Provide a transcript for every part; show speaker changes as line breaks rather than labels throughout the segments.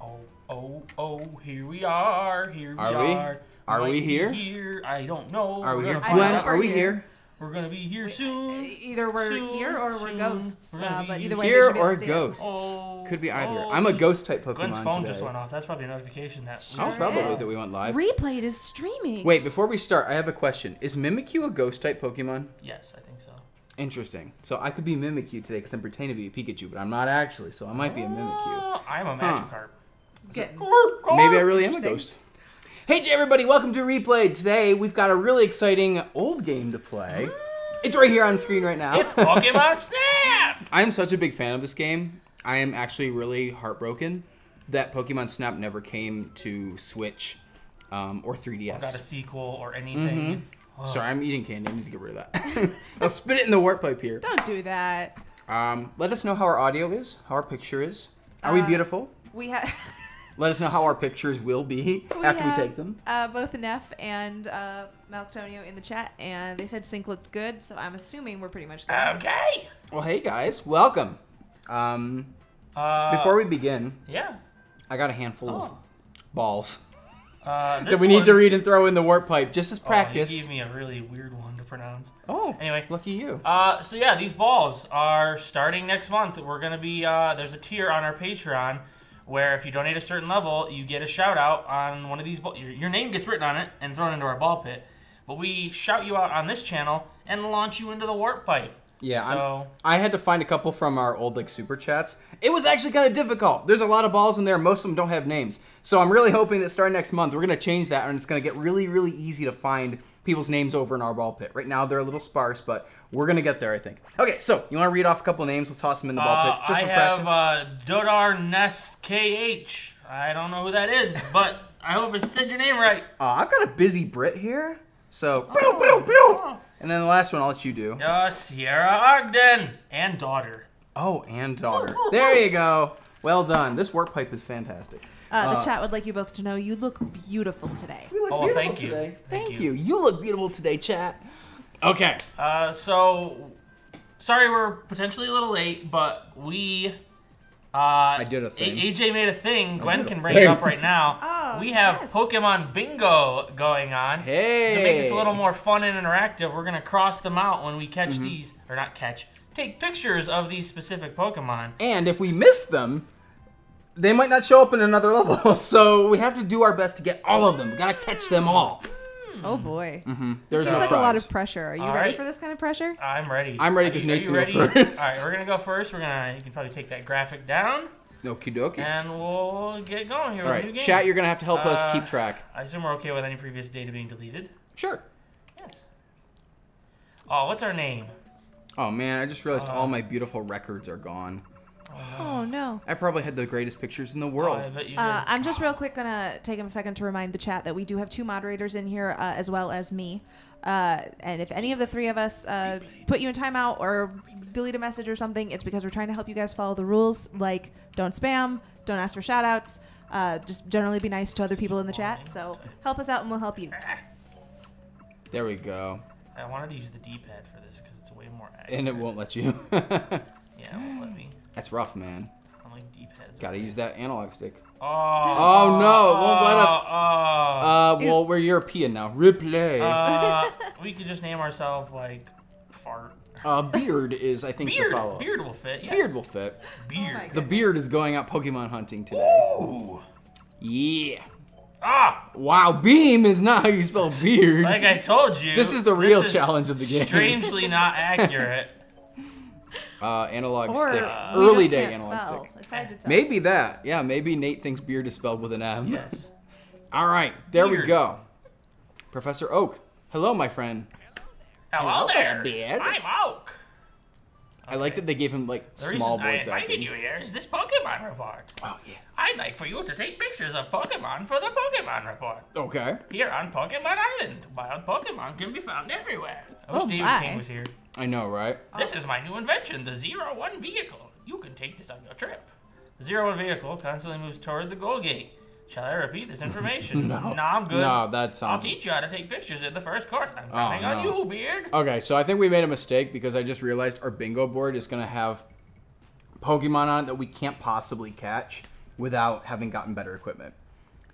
Oh, oh, oh, here we are. Here we
Are we?
are.
Are
Might
we here?
Here, I don't know.
Are
We're
here?
gonna
I
find
Gwen, are we
we're
here?
We're gonna be here soon.
Either we're
Soon,
here or we're
soon.
ghosts.
We're
Uh, but either
here
way,
Here
should be able
or
to see us.
ghosts?
Oh,
Could be either.
oh,
I'm a ghost type
Gwen's
Pokemon
phone
today.
just went off. That's probably a notification that. we
Oh,
just-
probably
is.
that we went live.
Replayed is streaming.
Wait, before we start, I have a question. Is Mimikyu a ghost type Pokemon?
Yes, I think so.
Interesting. So I could be Mimikyu today because I'm pretending to be a Pikachu, but I'm not actually, so I might be a Mimikyu.
Oh, I'm a
Huh.
Magikarp.
It's getting-
Maybe I really am a ghost. Hey, Jay, everybody, welcome to Replay. Today, we've got a really exciting old game to play. It's right here on screen right now.
It's Pokemon Snap.
I'm such a big fan of this game. I am actually really heartbroken that Pokemon Snap never came to Switch um, or 3DS.
Got a sequel or anything.
Mm-hmm. Sorry, I'm eating candy. I need to get rid of that. I'll spit it in the warp pipe here.
Don't do that.
Um, let us know how our audio is, how our picture is. Are we
Uh,
beautiful?
We have
Let us know how our pictures will be after we take them.
Uh, both Neff and uh, Maltonio in the chat, and they said sync looked good, so I'm assuming we're pretty much good.
Okay.
Well, hey guys, welcome. Um,
Uh,
before we begin,
Yeah.
I got a handful of
Oh.
balls
Uh,
that we need to read and throw in the warp pipe just as
Oh,
practice.
you gave me a really weird one to pronounce.
Oh,
Anyway.
lucky you.
Uh, so yeah, these balls are starting next month. We're gonna be uh, there's a tier on our Patreon where if you donate a certain level, you get a shout out on one of these. Ball- your, your name gets written on it and thrown into our ball pit. But we shout you out on this channel and launch you into the warp pipe.
Yeah, I'm-
So
I had to find a couple from our old like super chats. It was actually kind of difficult. There's a lot of balls in there. Most of them don't have names. So I'm really hoping that starting next month we're gonna change that and it's gonna get really, really easy to find people's names over in our ball pit. Right now they're a little sparse, but we're gonna get there, I think. Okay, so you want to read off a couple names? We'll toss them in the ball
uh,
pit just
I
for
have
practice.
uh, Dodar Ness KH. I don't know who that is, but I hope I said your name right.
Uh, I've got a busy Brit here. So,
Oh.
pew, pew, pew. and then the last one I'll let you do.
Uh, Sierra Ogden and daughter.
Oh, and daughter. There you go. Well done. This work pipe is fantastic.
Uh, the
Uh,
chat would like you both to know you look beautiful today.
You look
Oh,
beautiful
thank you.
today.
Thank
Thank,
you.
you. you. look beautiful today, chat. Okay.
Uh, so sorry we're potentially a little late, but we. Uh, I
did a thing.
AJ made a thing. Gwen
a
can bring
thing.
it up right now.
Oh,
we have
yes.
Pokemon Bingo going on.
Hey.
To make this a little more fun and interactive, we're gonna cross them out when we catch
Mm-hmm.
these, or not catch, take pictures of these specific Pokemon.
And if we miss them, they might not show up in another level. So we have to do our best to get all of them. We gotta catch them all.
Oh boy.
There's
Seems
no
like a lot of pressure. Are you
All
ready
right.
for this kind of pressure?
I'm ready.
I'm ready
because
Nate's gonna go
ready?
first.
All right, we're gonna go first. We're gonna. You can probably take that graphic down,
Okie dokie.
and we'll get going here
All
with a new
right,
game.
chat. You're gonna have to help us
Uh,
keep track.
I assume we're okay with any previous data being deleted.
Sure.
Yes. Oh, what's our name?
Oh man, I just realized
Uh,
all my beautiful records are gone.
Oh no.
I probably had the greatest pictures in the
Oh,
world.
I bet you did.
Uh, I'm just real quick gonna take a second to remind the chat that we do have two moderators in here uh, as well as me. Uh, and if any of the three of us uh, put you in timeout or delete a message or something, it's because we're trying to help you guys follow the rules. Like, don't spam, don't ask for shoutouts, uh, just generally be nice to other people in the chat. So help us out and we'll help you.
There we go.
I wanted to use the D-pad for this because it's way more accurate.
And it won't let you.
Yeah, it won't let me.
That's rough, man.
I'm like D-pads.
Gotta use that analog stick.
Oh,
Oh, no, it won't let us-
Oh,
Uh, well, we're European now. Replay.
uh, we could just name ourselves like fart.
Uh, beard is, I think, the
Beard.
follow.
Beard will fit. Yes.
Beard will fit.
Beard.
my
The beard is going out Pokemon hunting today.
Ooh.
Yeah.
Ah,
Wow, beam is not how you spell beard.
like I told you.
this is the real
is
challenge of the game.
Strangely not accurate.
Uh, analog
Or
stick.
we
Early
just
day
can't
analog
spell.
stick.
It's hard to tell.
Maybe that. Yeah, maybe Nate thinks beard is spelled with an M.
yes.
All right, there we go. Professor Oak. Hello, my friend.
Hello,
Hello
there.
there, Beard.
I'm Oak.
I like that they gave him like
The
small
reason I
voice
invited
acting.
you here is this Pokemon report.
Oh yeah.
I'd like for you to take pictures of Pokemon for the Pokemon report.
Okay.
Here on Pokemon Island, wild Pokemon can be found everywhere. I wish
Oh,
David
my.
King was here.
I know, right?
This is my new invention, the Zero One vehicle. You can take this on your trip. The Zero One vehicle constantly moves toward the goal gate. Shall I repeat this information?
No.
No, I'm good.
No, that
I'll teach you how to take pictures in the first course. I'm oh, counting on
no.
you, Beard.
Okay, so I think we made a mistake because I just realized our bingo board is gonna have Pokemon on it that we can't possibly catch. without having gotten better equipment.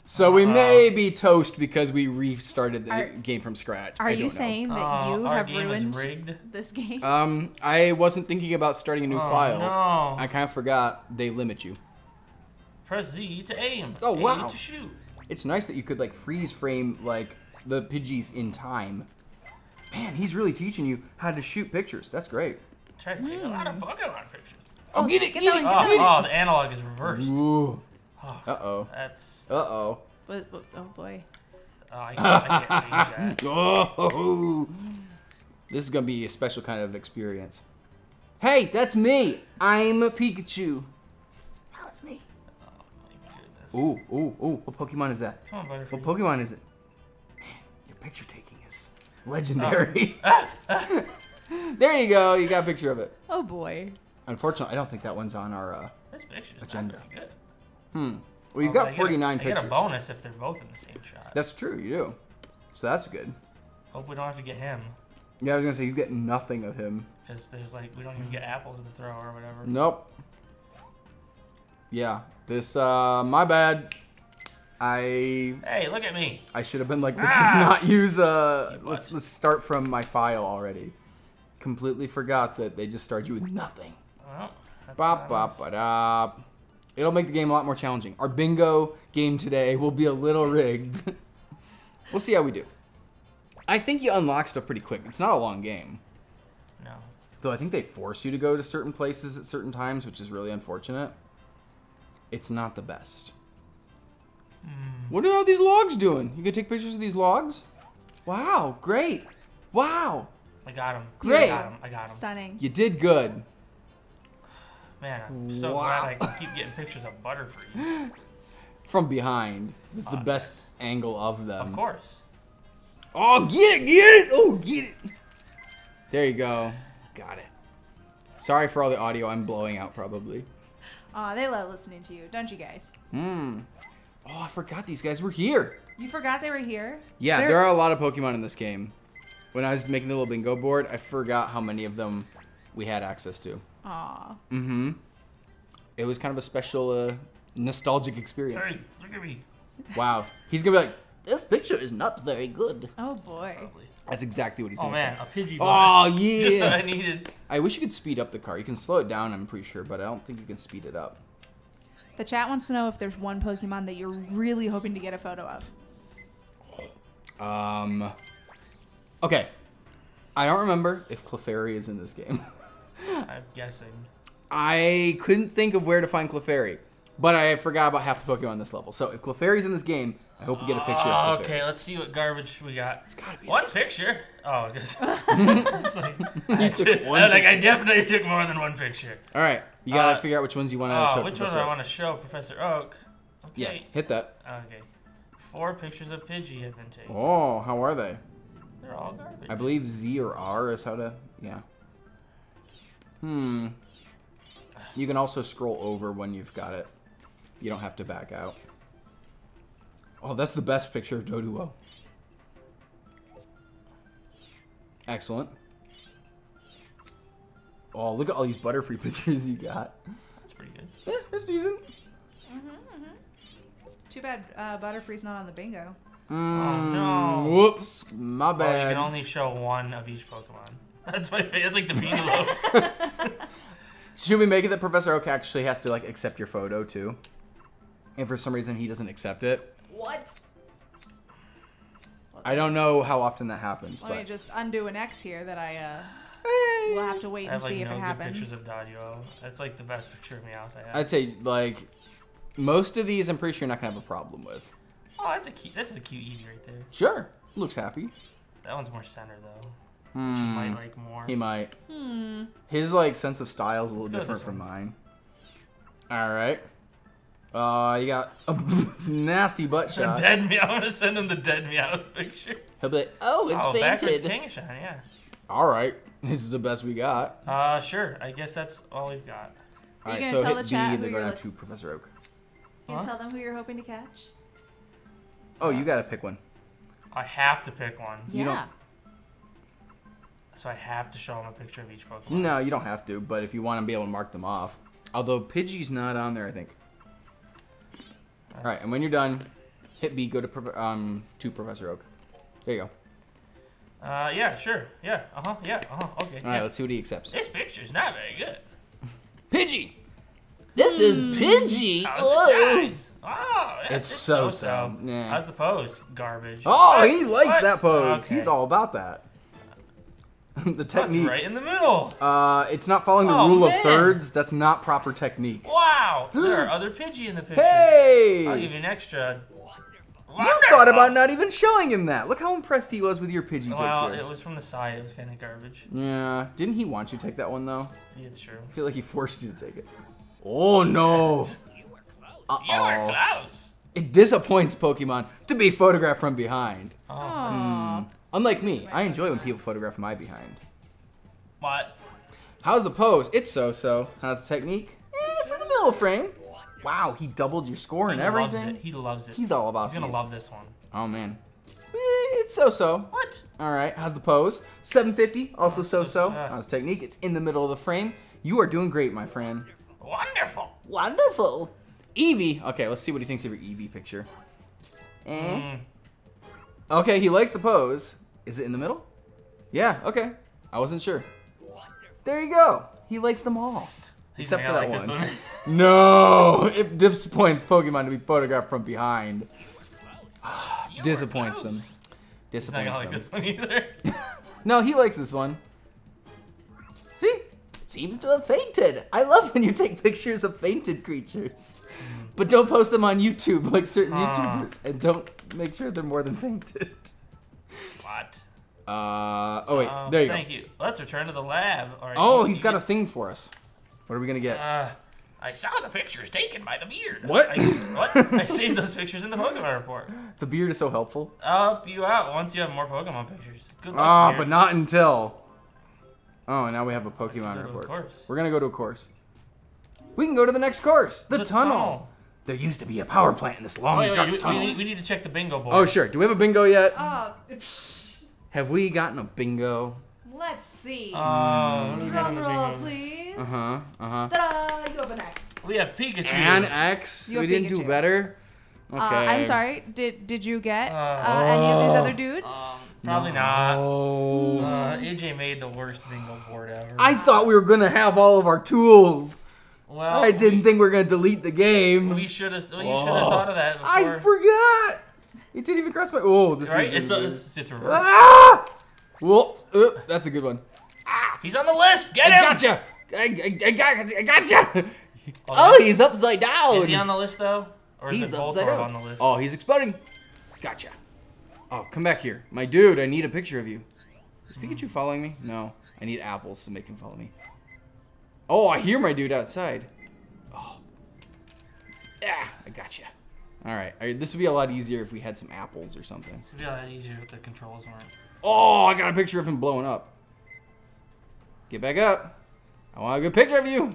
So we may be toast because we restarted the
Are-
game from scratch.
Are
I
you
don't know.
saying that
Uh,
you
our
have
game
ruined
rigged.
this game?
Um, I wasn't thinking about starting a new
Oh,
file.
no.
I kind of forgot they limit you.
Press Z to aim.
Oh,
A
wow.
to shoot.
It's nice that you could like freeze frame like the Pidgeys in time. Man, he's really teaching you how to shoot pictures. That's great.
Try to take a lot of Pokemon pictures.
Oh, get it,
get
get
that
it,
one,
Oh,
get
get
oh, the analog is reversed.
it. Ooh.
Oh,
Uh oh.
that's.
Uh oh.
What- what- oh boy.
Oh, I can't, I can't change that.
Oh. This is gonna be a special kind of experience. Hey, that's me. I'm a Pikachu. That's me.
Oh, my goodness.
Ooh, ooh, ooh. What Pokemon is that?
Come on, Butterfree.
What Pokemon is it? Man, your picture taking is legendary. there you go. You got a picture of it.
Oh boy.
Unfortunately, I don't think that one's on our. Uh,
This picture's
Agenda.
Not very good.
hmm. Well, you've
Oh,
got
but I get a-
49
I
pictures.
get a bonus if they're both in the same shot.
That's true. You do. So that's good.
Hope we don't have to get him.
Yeah, I was gonna say you get nothing of him.
Because there's like, we don't even get apples to throw or whatever.
Nope. Yeah. This. Uh, my bad. I
Hey, look at me.
I should have been like, let's
Ah!
just not use. Uh, let's let's start from my file already. Completely forgot that they just start you with nothing.
Well, that's
Bop, bop,
nice.
ba, da. It'll make the game a lot more challenging. Our bingo game today will be a little rigged. we'll see how we do. I think you unlock stuff pretty quick. It's not a long game.
No.
Though I think they force you to go to certain places at certain times, which is really unfortunate. It's not the best. Hmm. What are all these logs doing? You can take pictures of these logs? Wow, great. Wow,
I got him.
Great.
I got him. I got him.
Stunning.
you did good.
Man, I'm so
Wow.
glad I can keep getting pictures of Butterfree.
From behind. This is the best angle of them.
Of course.
Oh, get it, get it. Oh, get it. There you go. Got it. Sorry for all the audio. I'm blowing out probably.
Aw, they love listening to you, don't you guys?
Hmm. Oh, I forgot these guys were here.
You forgot they were here?
Yeah,
They're-
there are a lot of Pokemon in this game. When I was making the little bingo board, I forgot how many of them we had access to.
Aw.
Mm-hmm. It was kind of a special, uh, nostalgic experience.
Hey, look at me.
Wow. He's gonna be like, this picture is not very good.
Oh boy.
Probably.
That's exactly what he's
Oh
gonna
man,
say.
a Pidgey.
Oh,
bonus. Just what
yeah.
I needed.
I wish you could speed up the car. You can slow it down, I'm pretty sure, but I don't think you can speed it up.
The chat wants to know if there's one Pokemon that you're really hoping to get a photo of.
Um. Okay. I don't remember if Clefairy is in this game.
I'm guessing.
I couldn't think of where to find Clefairy, but I forgot about half the Pokemon on this level. So if Clefairy's in this game, I hope we get a picture
Oh,
of Clefairy.
okay, let's see what garbage we got.
It's gotta be
One picture. Oh, because it's like, I,
took
took-
one
I- like I definitely took more than one picture.
All right, you gotta
Uh,
figure out which ones you want to show.
Oh, which one
Professor
I
Oak.
want to show Professor Oak?
Yeah,
Okay.
hit that.
Okay. Four pictures of Pidgey have been taken.
Oh, how are they?
They're all garbage.
I believe Z or R is how to. Yeah. Hmm. You can also scroll over when you've got it. You don't have to back out. Oh, that's the best picture of Doduo. Excellent. Oh, look at all these Butterfree pictures you got.
That's pretty good.
Yeah, that's decent. Mhm, mhm.
Too bad uh, Butterfree's not on the bingo.
Mm,
no.
Whoops, my
Well, you can only show one of each Pokemon. That's my favorite. That's like the Beanie
Should we make it that Professor Oak actually has to like accept your photo too? And for some reason he doesn't accept it.
What?
I don't know how often that happens,
Let me just undo an X here that I uh,
Eh,
will have to wait
I
and
have like
see if
no
it
good
happens.
pictures of Doduo. That's like the best picture of me out there.
I'd say like most of these I'm pretty sure you're not gonna have a problem with.
Oh, that's a cute. This is a cute Eevee right there.
Sure, looks happy.
That one's more center though. She
Hmm,
might like more.
he might.
Hmm.
His like sense of style is a little
Let's go
different from mine. All right. Uh, you got a nasty butt shot.
The
shot.
dead Meowth. I'm gonna send him the dead Meowth picture.
He'll be like, "Oh, it's
oh, backwards
fainted."
Kangaskhan, yeah.
All right, this is the best we got.
Uh, sure. I guess that's all we've got.
All
Are gonna
so
tell
hit
the
B
chat
and
who
then go
you're
down
look-
to Professor Oak.
You
Huh?
can tell them who you're hoping to catch.
Oh, you gotta pick one.
I have to pick one,
You don't-
yeah.
So I have to show him a picture of each Pokemon.
No, you don't have to, but if you want to be able to mark them off. Although Pidgey's not on there, I think. All right, and when you're done, hit B. Go to Prof- um to Professor Oak. There you go.
Uh, yeah, sure. Yeah. Uh huh. Yeah. Uh huh. Okay.
All right,
yeah.
let's see what he accepts.
This picture's not very good.
Pidgey. This is Pidgey.
How's
Oh.
the guys? Oh, yeah,
It's so-so.
so-so.
Yeah.
How's the pose? Garbage.
Oh,
What?
he likes
What?
that pose.
Okay.
He's all about that. the
That's
technique.
right in the middle.
Uh, it's not following the
Oh,
rule
man.
of thirds. That's not proper technique.
Wow. there are other Pidgey in the picture.
Hey!
I'll give you an extra.
You thought about not even showing him that. Look how impressed he was with your Pidgey
Well,
picture.
it was from the side. It was kind of garbage.
Yeah. Didn't he want you to take that one though?
Yeah, It's true.
I feel like he forced you to take it. Oh no. You were Uh
You were
oh.
close.
It disappoints Pokemon to be photographed from behind.
Oh,
Aw.
Unlike me, I enjoy when people photograph my behind.
what?
How's the pose? It's so-so. How's the technique? Eh, it's in the middle of the frame. Wow, he doubled your score and everything.
He loves it. He loves it.
He's all about
He's gonna
these.
love this one.
Oh man. Eh, It's so-so.
What?
All right, how's the pose? 750, also
so-
so-so.
yeah.
How's technique? It's in the middle of the frame. You are doing great, my friend.
Wonderful.
Wonderful. Eevee. Okay, let's see what he thinks of your Eevee picture. Eh.
Mm.
Okay, he likes the pose. Is it in the middle? Yeah, okay. I wasn't sure. There you go. He likes them all.
He's
Except for that
like
one.
one.
No! It disappoints Pokemon to be photographed from behind.
Were
Disappoints them.
close. He's not
Disappoints
gonna like
them.
this one either.
No, he likes this one. See? Seems to have fainted. I love when you take pictures of fainted creatures. But don't post them on YouTube like certain
Ah.
YouTubers. And don't make sure they're more than fainted.
what?
Uh, oh wait,
Oh,
there you
thank
go.
Thank you. Let's return to the lab. All right,
Oh, he's got a thing for us. What are we gonna get?
Uh, I saw the pictures taken by the beard.
What?
I, what? I saved those pictures in the Pokemon report.
The beard is so helpful.
I'll help you out once you have more Pokemon pictures. Good luck.
Ah, but not until. Oh, now we have a Pokemon
go to a
report. We're gonna go to a course. We can go to the next course, the,
The
tunnel.
tunnel.
There used to be a power plant in this long,
Wait, wait,
dark
we,
tunnel.
we, need, we need to check the bingo board.
Oh, sure. Do we have a bingo yet?
Oh,
Have we gotten a bingo?
let's see.
Oh, we're
Drum roll,
bingo.
please.
Uh huh. Uh huh.
Ta-da! You have an X.
We have Pikachu.
And X.
You
we didn't do better. Okay.
Uh, I'm sorry. Did did you get
Uh,
uh, any of these other dudes?
Um, probably not.
Oh.
Uh, AJ made the worst bingo board ever.
I thought we were gonna have all of our tools.
Well,
I didn't
we,
think we were gonna delete the game.
We should have. Well, you should have thought of that before.
I forgot. It didn't even cross my. Oh, this
right?
is.
It's a, it's it's a reverse.
Ah! Well, uh, that's a good one. Ah!
He's on the list. Get
I
him.
gotcha. I, I, I got. I gotcha.
Oh,
Oh, he's upside down.
Is he on the list though, or is
He's
it
upside
Voltorb
down.
on the list?
Oh, he's exploding. Gotcha. Oh, come back here, my dude. I need a picture of you. Is Pikachu following me? No. I need apples to make him follow me. Oh, I hear my dude outside. Oh. Yeah, I gotcha. All right. All right, This would be a lot easier if we had some apples or something.
It'd be a lot easier if the controls weren't.
Oh, I got a picture of him blowing up. Get back up. I want a good picture of you.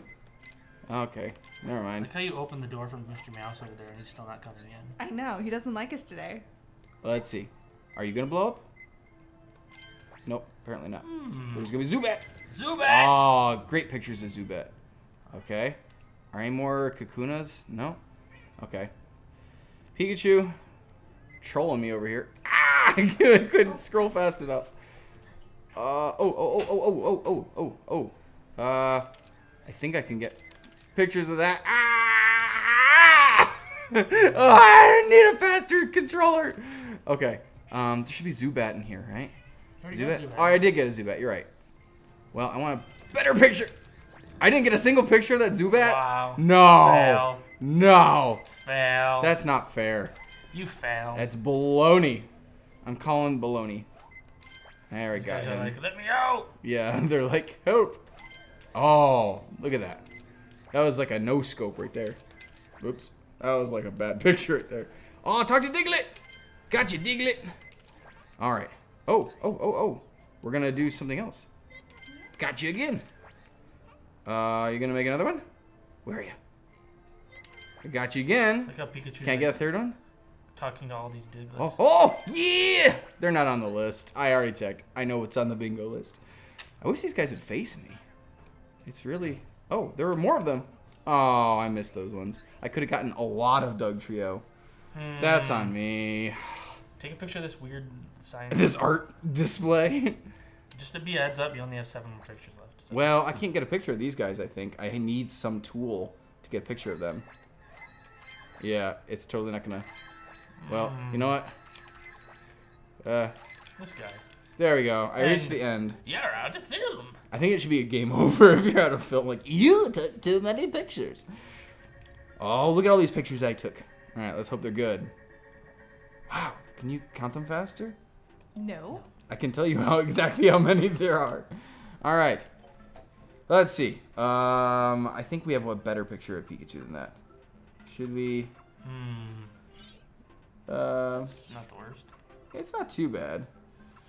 Okay, never mind.
Like how you opened the door from Mr. Mouse over there and he's still not coming in.
I know he doesn't like us today.
Let's see. Are you gonna blow up? Nope, apparently not. Hmm. There's gonna be Zubat.
Zubat!
Oh, great pictures of Zubat. Okay. Are any more Kakunas? No? Okay. Pikachu. Trolling me over here. Ah! I couldn't scroll fast enough. Uh, oh, oh, oh, oh, oh, oh, oh, oh, oh. Uh, I think I can get pictures of that. Ah! oh, I need a faster controller. Okay. Um, there should be Zubat in here, right? Zubat?
Zubat?
Oh, I did get a Zubat. You're right. Well, I want a better picture. I didn't get a single picture of that Zubat.
Wow.
No.
Fail.
No.
Fail.
That's not fair.
you fail.
That's baloney. I'm calling baloney. There we
These
go.
guys are like, let me out.
Yeah, they're like, help. Oh, look at that. That was like a no scope right there. Oops. That was like a bad picture right there. Oh, talk to Diglett. Got you, Diglett. All right. Oh, oh, oh, oh. We're gonna do something else. Got you again. Uh, you gonna make another one? Where are you? I got you again.
Look how Pikachu
Can I get a third one?
talking to all these Digletts.
Oh, oh, yeah! They're not on the list. I already checked. I know what's on the bingo list. I wish these guys would face me. It's really. Oh, there were more of them. Oh, I missed those ones. I could have gotten a lot of Dugtrio. That's on me.
Take a picture of this weird sign.
This art display.
Just to be a heads up, you only have seven more pictures left. So.
well, I can't get a picture of these guys, I think. I need some tool to get a picture of them. Yeah, it's totally not gonna... Well, you know what? Uh,
This guy.
there we go. I reached the end.
You're out of film.
I think it should be a game over if you're out of film. Like, you took too many pictures. Oh, look at all these pictures I took. All right, let's hope they're good. Wow, can you count them faster?
No.
I can tell you how exactly how many there are. All right, let's see. Um, I think we have a better picture of Pikachu than that. Should we?
Hmm.
Uh,
Not the worst.
it's not too bad.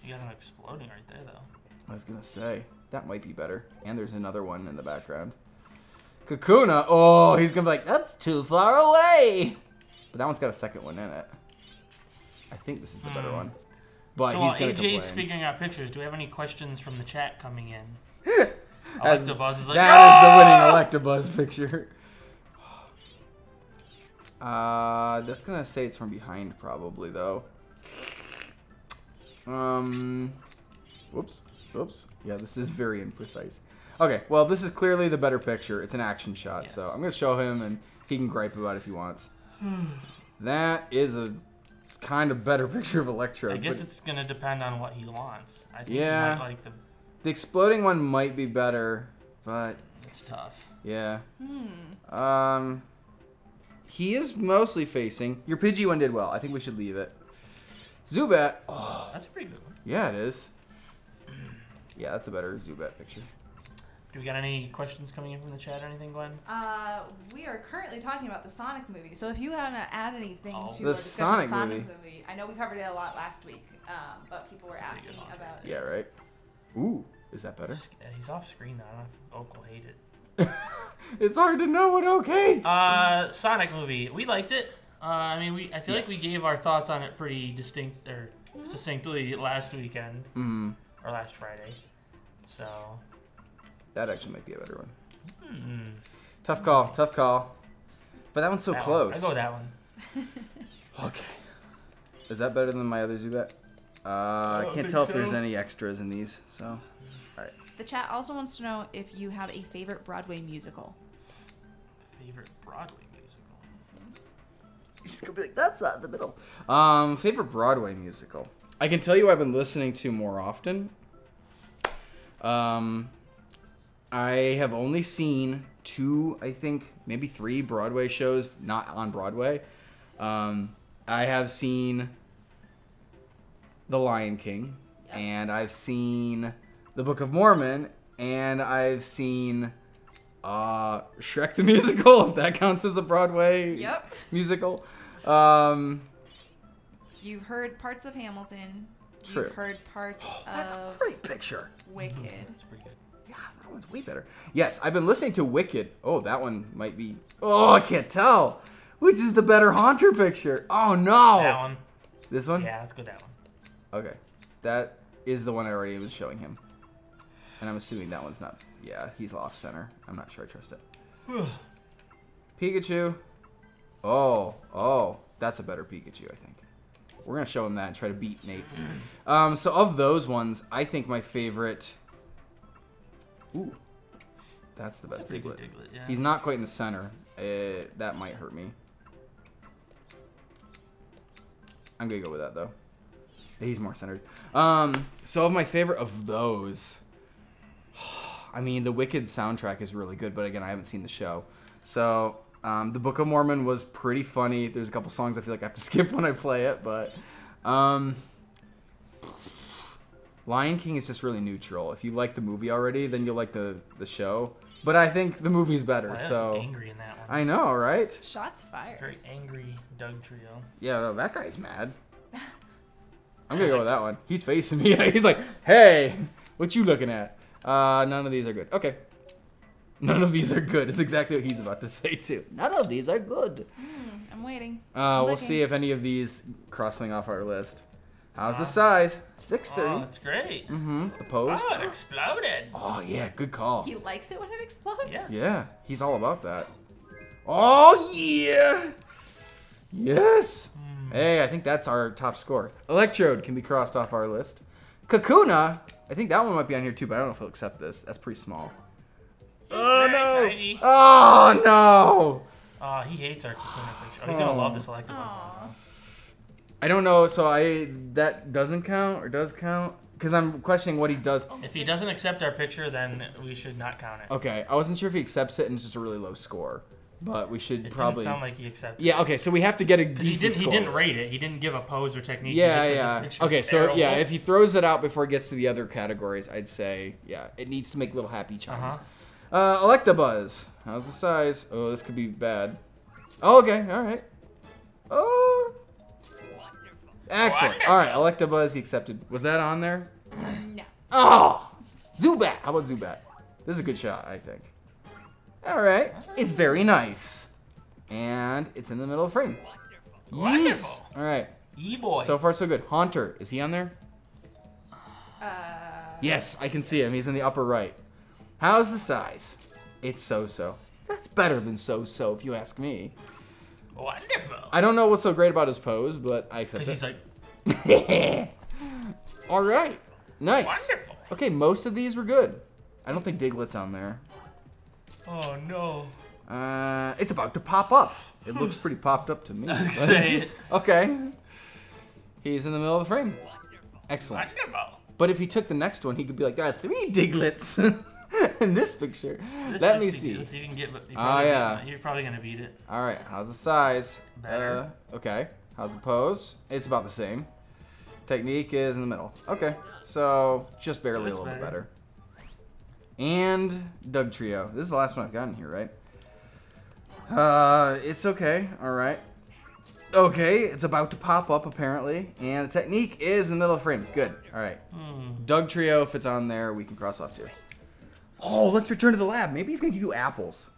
You got him exploding right there, though.
I was gonna say that might be better. And there's another one in the background. Kakuna. Oh, he's gonna be like, that's too far away. But that one's got a second one in it. I think this is the better
Hmm.
one. But
so
he's
while
gonna
AJ's
complain.
figuring out pictures, do we have any questions from the chat coming in?
As-
Alexa Buzz is like,
that is the
"Ah!"
winning Electabuzz picture. Uh, that's gonna say it's from behind, probably though. Um, whoops, whoops. Yeah, this is very imprecise. Okay, well, this is clearly the better picture. It's an action shot, so I'm gonna show him, and he can gripe about it if he wants. that is a kind of better picture of Electro.
I guess
but
it's gonna depend on what he wants. I think
Yeah.
he might like the.
the exploding one might be better, but
It's tough.
yeah.
Hmm.
Um, he is mostly facing. Your Pidgey one did well. I think we should leave it. Zubat. Oh,
That's a pretty good one.
yeah, it is. Yeah, that's a better Zubat picture.
Do we got any questions coming in from the chat or anything, Gwen?
Uh, we are currently talking about the Sonic movie. So if you want to add anything
Oh.
to
The
our discussion of
Sonic
Sonic
movie.
movie. I know we covered it a lot last week, um, but people were
That's a pretty
asking about
right
it.
Yeah, right. Ooh, is that better?
Yeah, he's off screen though. I don't know if Oak will hate it.
It's hard to know what Oak hates.
Uh, Sonic movie. We liked it. Uh, I mean, we. I feel like we gave our thoughts on it pretty distinct or succinctly last weekend
mm,
or last Friday. So.
That actually might be a better one.
Hmm.
Tough call. Tough call. But that one's so
that one.
close.
I go that one.
Okay. Is that better than my other Zubat? Uh, I
don't
can't
think
tell if there's any extras in these. So. all right.
The chat also wants to know if you have a favorite Broadway musical.
Favorite Broadway musical.
He's gonna be like, that's not in the middle. Um, favorite Broadway musical. I can tell you I've been listening to more often. Um, I have only seen two, I think, maybe three Broadway shows not on Broadway. Um, I have seen The Lion King,
Yep.
and I've seen The Book of Mormon, and I've seen uh, Shrek the Musical, if that counts as a Broadway
Yep.
musical. Um,
You've heard parts of Hamilton.
True.
You've heard parts
that's a
of
great picture.
Wicked.
It's pretty good.
That one's way better. Yes, I've been listening to Wicked. Oh, that one might be. Oh, I can't tell. Which is the better Haunter picture? Oh no!
That one.
This one?
Yeah, let's go that one.
Okay, that is the one I already was showing him, and I'm assuming that one's not. Yeah, he's off center. I'm not sure I trust it. Pikachu. Oh, oh, that's a better Pikachu, I think. We're gonna show him that and try to beat Nate's. Um, so of those ones, I think my favorite. Ooh, that's the best
a pretty
Diglett.
Diglett. Yeah.
He's not quite in the center. Uh, that might hurt me. I'm gonna go with that though. He's more centered. Um, so of my favorite of those, I mean, the Wicked soundtrack is really good, but again, I haven't seen the show. So um, the Book of Mormon was pretty funny. There's a couple songs I feel like I have to skip when I play it, but um, Lion King is just really neutral. If you like the movie already, then you'll like the the show. But I think the movie's better.
Wow,
so
angry in that one.
I know, right?
Shots fired.
Very angry Dugtrio.
Yeah, that guy's mad. I'm gonna go with that one. He's facing me. He's like, "Hey, what you looking at?" Uh, none of these are good. Okay. None of these are good. Is exactly what he's about to say too. None of these are good.
Hmm, I'm waiting.
Uh, we'll
Looking.
see if any of these crossing off our list. How's the
Wow.
size? Six
Oh,
thirty.
that's great.
Mm-hmm. The pose.
Oh, it exploded.
Oh yeah, good call.
He likes it when it explodes.
Yeah.
Yeah, he's all about that. Oh yeah. Yes.
Hmm.
Hey, I think that's our top score. Electrode can be crossed off our list. Kakuna, I think that one might be on here too, but I don't know if he'll accept this. That's pretty small.
Oh no! Tiny.
Oh no!
Oh, he hates our Kakuna picture. Oh, he's gonna love this selectables now.
I don't know. So I that doesn't count or does count because I'm questioning what he does.
If he doesn't accept our picture, then we should not count it.
Okay, I wasn't sure if he accepts it and it's just a really low score, but we should
It
probably.
sound like he accepted.
yeah. Okay, so we have to get a
Because he
decent
didn't.
score.
He didn't rate it. He didn't give a pose or technique.
Yeah, yeah. Okay, so yeah, if he throws it out before it gets to the other categories, I'd say yeah, it needs to make little happy chimes.
Uh-huh.
Uh, Electabuzz, how's the size? Oh, this could be bad. Oh, okay, all right. Oh, excellent.
Wonderful.
All right, Electabuzz, he accepted. Was that on there?
No.
Oh, Zubat. How about Zubat? This is a good shot, I think. All right, it's very nice, and it's in the middle of the frame. Yes.
Wonderful.
All right.
E boy.
So far, so good. Haunter, is he on there?
Uh,
Yes, I can see him. He's in the upper right. How's the size? It's so-so. That's better than so-so, if you ask me.
Wonderful.
I don't know what's so great about his pose, but I accept
Because
it.
he's like
All right, nice.
wonderful.
Okay, most of these were good. I don't think Diglett's on there.
Oh no.
Uh, it's about to pop up. It looks pretty popped up to me.
I was gonna say it.
okay. He's in the middle of the frame. Wonderful. Excellent.
Wonderful.
But if he took the next one, he could be like, there are three Digletts in this picture.
This
Let me see.
Let's see if you can get.
Oh,
probably-
yeah.
You're probably gonna beat it.
All right, how's the size?
Better.
Uh, okay. How's the pose? It's about the same. Technique is in the middle. Okay, so just barely
That's
a little bit
better.
better. And Dugtrio. This is the last one I've gotten here, right? Uh, it's okay. All right. Okay, it's about to pop up apparently, and the technique is in the middle of the frame. Good. All right.
Hmm.
Dugtrio, if it's on there, we can cross off too. Oh, let's return to the lab. Maybe he's gonna give you apples.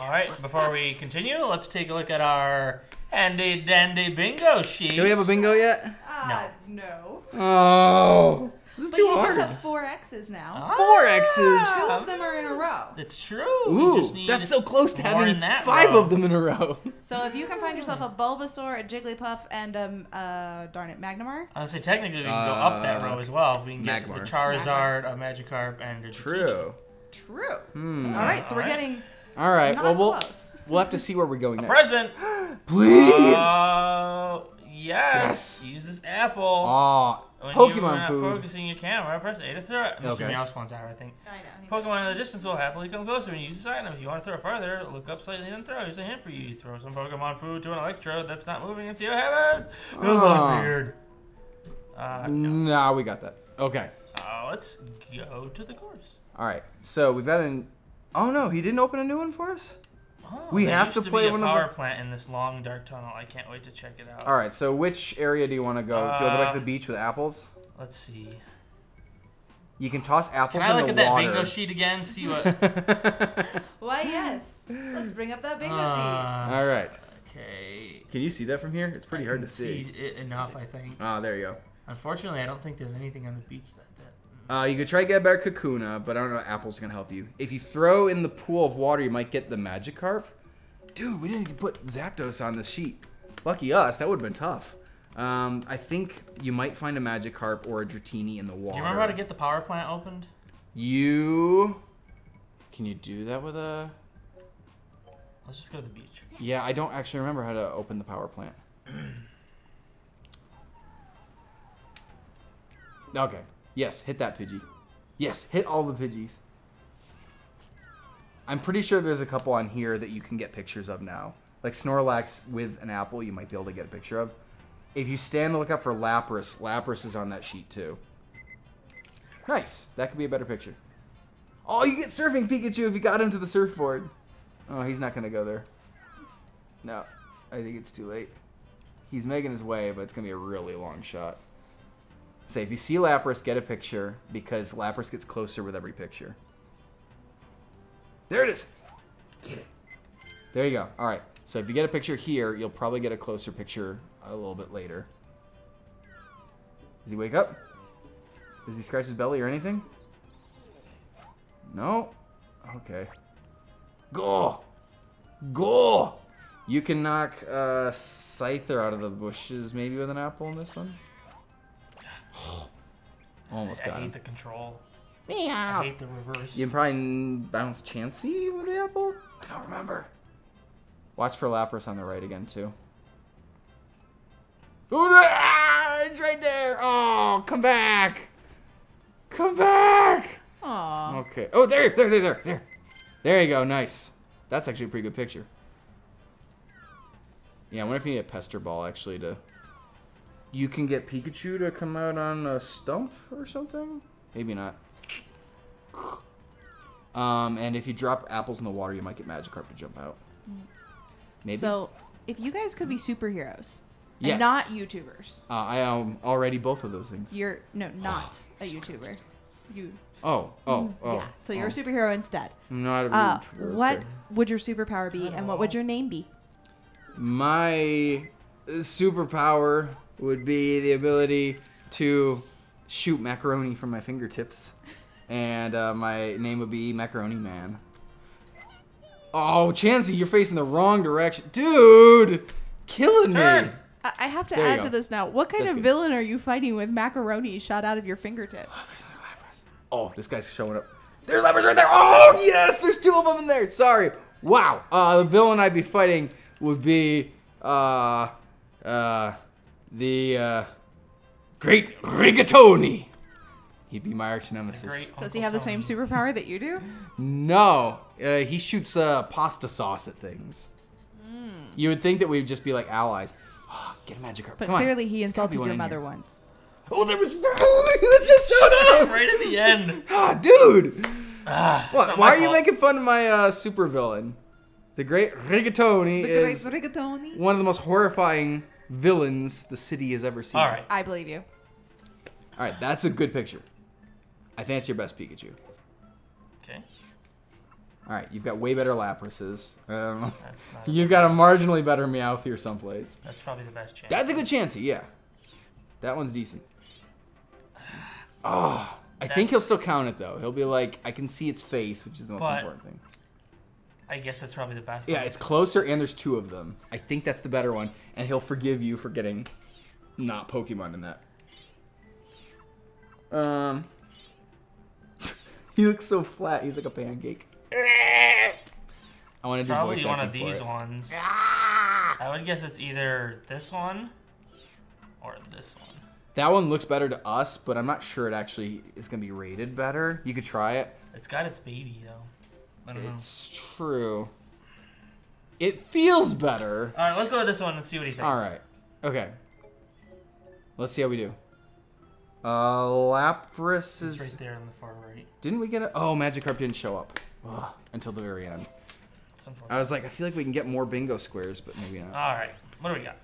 All right. Before we continue, let's take a look at our handy dandy bingo sheet.
Do we have a bingo yet?
uh, no.
Oh, this is
But
too
you
hard.
do have four X's now.
Ah,
Four X's.
Two of them are in a row.
It's true.
Ooh,
just need
that's so close to having
that
five
row.
of them in a row.
So if you can find yourself a Bulbasaur, a Jigglypuff, and a uh, darn it, Magmar.
I would say technically we can go up that
Uh,
row as well. If we can get
Magmar.
the Charizard, a Magikarp, and a Dratini.
True.
Hmm.
All right, so we're getting
All right.
not
Well, we'll
close.
we'll have to see where we're going
A
next.
present.
Please.
Uh, yes.
Yes.
Use this apple.
Oh.
When you are
Pokemon
not
food.
focusing your camera, press A to throw it. Mr.
Okay.
Meowth wants out, I think.
I know.
Pokemon in the distance will happily come closer when you use this item. If you want to throw it farther, look up slightly and throw. Here's a hint for you. Throw some Pokemon food to an Electrode that's not moving and see what happens. Good luck,
Aw.
weird. Uh, no.
Nah, we got that. Okay.
Uh, let's go to the course.
All right. So we've got an. Oh no, he didn't open a new one for us.
Oh,
We
there
have
used
to
to
play
be a
one of
power
the-
plant in this long dark tunnel. I can't wait to check it out.
All right. So which area do you want to go? do you want to go back to
Uh,
the beach with apples?
Let's see.
You can toss apples
Can I
in
look
the
at that bingo sheet again? See what?
Why, yes. Let's bring up that bingo sheet.
Uh,
All right.
okay.
Can you see that from here? It's pretty
I
hard
can
to see.
it enough, I think.
Oh, there you go.
Unfortunately, I don't think there's anything on the beach like that.
Uh, you could try to get a better Kakuna, but I don't know if apples gonna help you. If you throw in the pool of water, you might get the Magikarp. Dude, we didn't even put Zapdos on the sheet. Lucky us, that would have been tough. Um, I think you might find a Magikarp or a Dratini in the water.
Do you remember how to get the power plant opened?
You can you do that with a?
Let's just go to the beach.
Yeah, I don't actually remember how to open the power plant. okay. Yes, hit that Pidgey. Yes, hit all the Pidgeys. I'm pretty sure there's a couple on here that you can get pictures of now. Like Snorlax with an apple, you might be able to get a picture of. If you stay on the lookout for Lapras, Lapras is on that sheet too. Nice. That could be a better picture. Oh, you get surfing Pikachu if you got him to the surfboard. Oh, he's not gonna go there. No, I think it's too late. He's making his way, but it's gonna be a really long shot. Say, if you see Lapras, get a picture because Lapras gets closer with every picture. There it is. Get it. There you go. All right. So if you get a picture here, you'll probably get a closer picture a little bit later. Does he wake up? Does he scratch his belly or anything? No. Okay. Go. Go. You can knock uh, Scyther out of the bushes maybe with an apple in this one. Almost
I
got I
hate
him.
the control.
Meow.
I hate the reverse.
You can probably bounce Chansey with the apple? I don't remember. Watch for Lapras on the right again, too. Ooh, ah, it's right there. Oh, come back. Come back.
Aw.
Okay. Oh, there, there, there, there, there. There you go. Nice. That's actually a pretty good picture. Yeah, I wonder if you need a pester ball actually to. You can get Pikachu to come out on a stump or something. Maybe not. Um, and if you drop apples in the water, you might get Magikarp to jump out. Maybe.
So, if you guys could be superheroes
Yes.
and not YouTubers,
uh, I am already both of those things.
you're no, not a YouTuber. You
Oh, oh, oh.
yeah. So you're
oh.
a superhero instead.
Not a
Uh,
YouTuber,
what would your superpower be, and what would your name be?
My superpower would be the ability to shoot macaroni from my fingertips. And uh, my name would be Macaroni Man. Oh, Chansey, you're facing the wrong direction. Dude! Killing
Turn.
me.
I I have to
There
add to this now. What kind
That's
of
good.
villain are you fighting with macaroni shot out of your fingertips?
Oh, there's another Lapras. Oh, this guy's showing up. There's Lapras right there. Oh, yes! There's two of them in there. Sorry. Wow. Uh, the villain I'd be fighting would be uh, uh, the uh, Great Rigatoni. He'd be my arch nemesis.
Does he have the same superpower that you do?
No, uh, he shoots uh, pasta sauce at things. You would think that we'd just be like allies. Get a magic Magikarp.
But
Come on.
clearly he
There's gotta be
insulted
one
your
in
mother
here.
once.
Oh, there was. He just showed up.
Right at the end.
Ah, dude.
Ah,
What? Why
my
are you making fun of my uh, supervillain? The Great Rigatoni
The great rigatoni.
one of the most horrifying villains the city has ever seen.
All right.
I believe you.
All right, that's a good picture. I think it's your best Pikachu.
Okay.
All right, you've got way better Laprases. I don't know.
That's not.
You've got a marginally better Meowth here someplace.
That's probably the best chance.
That's a good Chansey, yeah. That one's decent. Oh, I think he'll still count it though. He'll be like, I can see its face, which is the most
But-
important thing.
I guess that's probably the best.
Yeah,
one.
it's closer, and there's two of them. I think that's the better one, and he'll forgive you for getting not Pokemon in that. Um, he looks so flat. He's like a pancake. I want to do
probably
voice
one of these
it.
ones. I would guess it's either this one or this one.
That one looks better to us, but I'm not sure it actually is gonna be rated better. You could try it.
It's got its baby though. I don't know.
It's true. It feels better.
All right, let's go with this one and see what he thinks.
All right. Okay. Let's see how we do. Uh, Lapras
It's
is.
right there on the far right.
Didn't we get it? Oh, Magikarp didn't show up Ugh, until the very end. I was like, I feel like we can get more bingo squares, but maybe not.
All right, what do we got?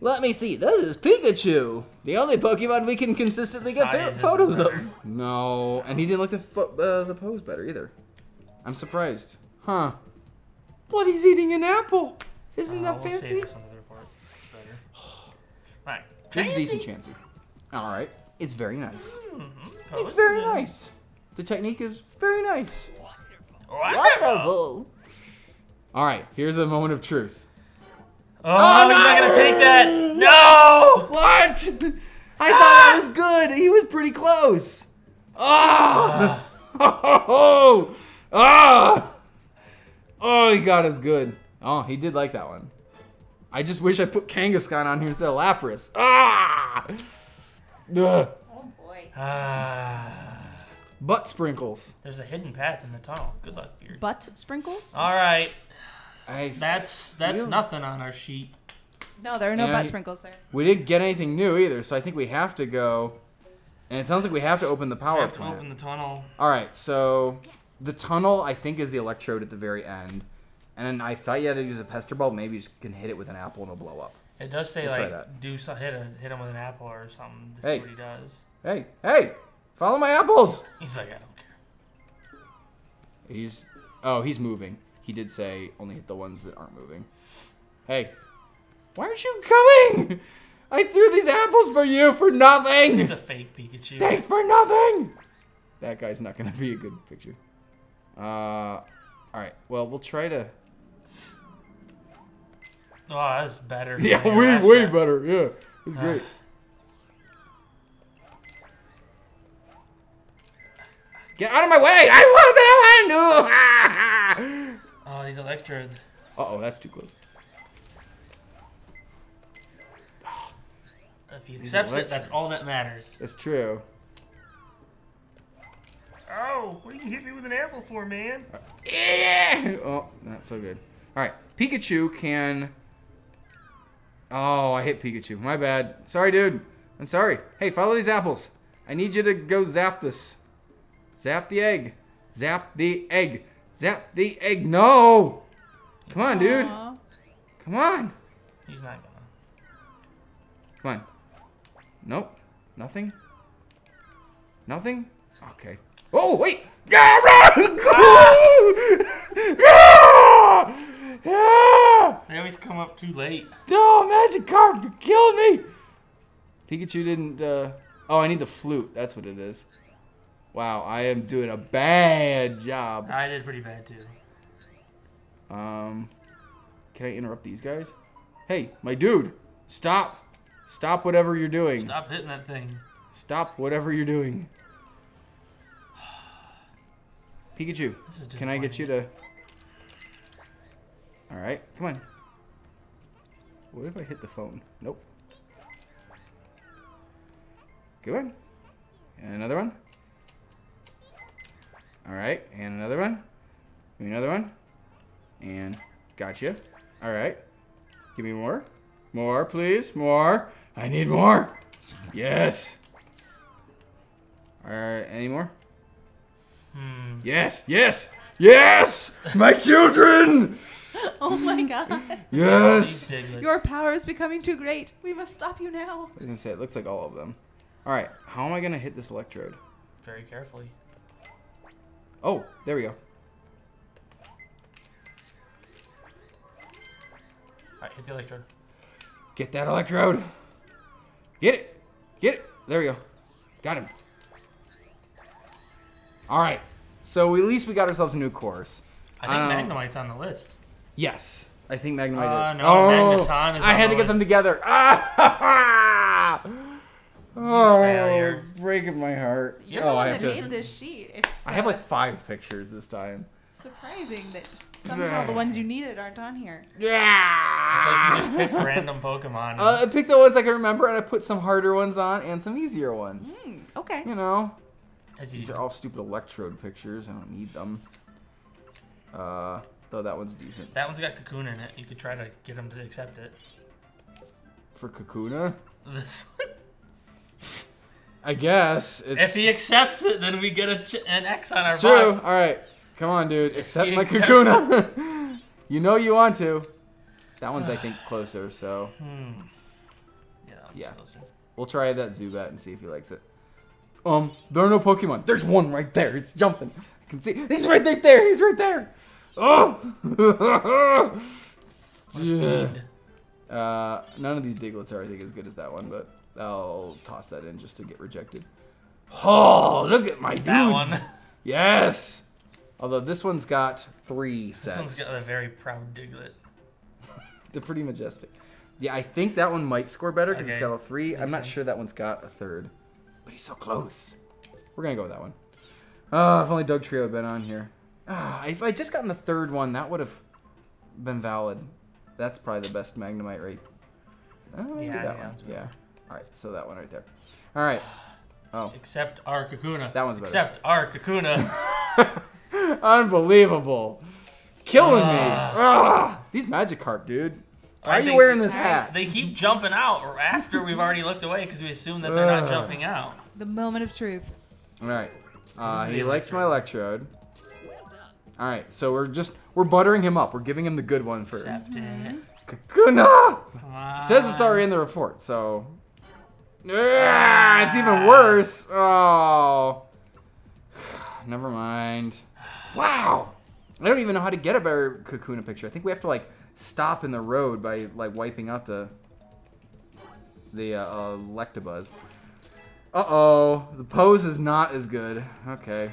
Let me see. This is Pikachu, the only Pokemon we can consistently get photos of. No, and he didn't like the uh, the pose better either. I'm surprised. Huh? But he's eating an apple. Isn't
Uh,
that
we'll
fancy?
Save this one to the report. It's better. All right.
This is
Chansey.
decent, Chansey. All right, it's very nice.
Mhm.
It's very
is-
nice. The technique is very nice.
Wonderful.
All right, here's the moment of truth.
Oh, he's not gonna take that. No.
What? I thought that was good. He was pretty close. Ah! Oh! Ah! Oh, he got us good. Oh, he did like that one. I just wish I put Kangaskhan on here instead of Lapras. Ah! Ugh.
Oh boy.
Ah.
Butt sprinkles.
there's a hidden path in the tunnel. Good luck, Beard.
Butt sprinkles?
All right,
I
that's that's
feel-
nothing on our sheet.
No, there are no
Yeah,
butt
he-
sprinkles there.
We didn't get anything new either, so I think we have to go. And it sounds like we have to open the
I
power
have to
plant.
open the tunnel.
All right, so the tunnel I think is the electrode at the very end, and then I thought you had to use a pester ball. Maybe you just can hit it with an apple and it'll blow up.
It does say like
that.
do so, hit a, hit him with an apple or something to
Hey.
see what he does.
Hey, hey, follow my apples.
He's like, I don't care.
He's oh, he's moving. He did say only hit the ones that aren't moving. Hey, why aren't you coming? I threw these apples for you for nothing.
It's a fake Pikachu.
Thanks for nothing. That guy's not gonna be a good picture. Uh, all right. Well, we'll try to.
Oh, that's better.
Yeah, way way
shot.
better. Yeah, it's great. Get out of my way! I want to.
Oh, these electrodes.
Uh oh, that's too close.
If he accepts it, that's all that matters.
That's true.
Oh, what did you hit me with an apple for, man?
Yeah. Oh, not so good. All right, Pikachu can. Oh, I hit Pikachu. My bad. Sorry, dude. I'm sorry. Hey, follow these apples. I need you to go zap this. Zap the egg. Zap the egg. Zap the egg. No. Come on, dude. Come on.
He's not gonna.
Come on. Nope. Nothing. Nothing. Okay. Oh wait. Yeah, run! yeah! Yeah!
They always come up too late.
Oh, Magikarp, you killed me! Pikachu didn't, uh... Oh, I need the flute. That's what it is. Wow, I am doing a bad job.
I did pretty bad too.
Um... Can I interrupt these guys? Hey, my dude! Stop! Stop whatever you're doing.
Stop hitting that thing.
Stop whatever you're doing. Pikachu,
This is
can I get you to... Alright, come on. What if I hit the phone? Nope. Good one. And another one. Alright, and another one. Give me another one. And gotcha. Alright. Give me more. More, please. More. I need more. Yes. Alright, any more?
Hmm.
Yes, yes, yes! My children!
Oh my god.
Yes!
Your power is becoming too great. We must stop you now.
I was gonna say, it looks like all of them. Alright, how am I gonna hit this electrode?
Very carefully.
Oh, there we go.
Alright, hit the electrode.
Get that electrode! Get it! Get it! There we go. Got him. Alright, so at least we got ourselves a new course.
I think
Um,
Magnemite's on the list.
Yes, I think Magnemite
Uh,
did.
no,
oh,
Magneton is on.
I
on
had
the
to get them together. Ah! oh,
failure.
it's breaking my heart.
You're
oh,
the
I
one
have
that
to.
made this sheet. It's
I have
uh,
like five pictures this time.
surprising that somehow the ones you needed aren't on here.
Yeah.
It's like you just pick random Pokemon.
Uh, I picked the ones I can remember, and I put some harder ones on and some easier ones.
Hmm, okay.
You know,
as you
these are all stupid electrode pictures. I don't need them. Uh, though that one's decent
That one's got Cocoon in it. You could try to get him to accept it.
for Kakuna.
This one.
I guess it's
If he accepts it, then we get a ch- an X on our
true.
box.
All right, come on, dude. Accept
he
my Kakuna. you know you want to. That one's I think closer, so
Hmm. Yeah. that one's
Yeah.
closer.
we'll try that Zubat and see if he likes it. Um, there are no Pokemon. There's one right there. It's jumping. I can see. He's right there. there. He's right there. Oh. yeah. Uh, none of these Digletts are, I think, as good as that one, but I'll toss that in just to get rejected. Oh, look at my dudes.
That one.
Yes. Although this one's got three sets.
This one's got a very proud Diglett.
They're pretty majestic. Yeah, I think that one might score better because it's got a three. I'm not
sense.
sure that one's got a third. But he's so close. We're going to go with that one. Oh, if only Dugtrio had been on here. Ah, if I just gotten the third one, that would have been valid. That's probably the best Magnemite right. Oh, maybe
Yeah,
that
yeah,
one. Yeah. All right, so that one right there. All right. Oh,
Except our Kakuna.
That one's better.
Except our Kakuna.
unbelievable. Killing me.
Ah.
Ah, these Magikarp, dude. Why are you
think-
wearing this hat?
they keep jumping out or after we've already looked away because we assume that they're not jumping out.
The moment of truth.
All right. Uh, he likes my electrode. All right, so we're just we're buttering him up. We're giving him the good one first. Kakuna
Come on.
says it's already in the report, so Ah, it's even worse. Oh, never mind. Wow, I don't even know how to get a better Kakuna picture. I think we have to like stop in the road by like wiping out the the uh, uh, Electabuzz. Uh oh, the pose is not as good. Okay,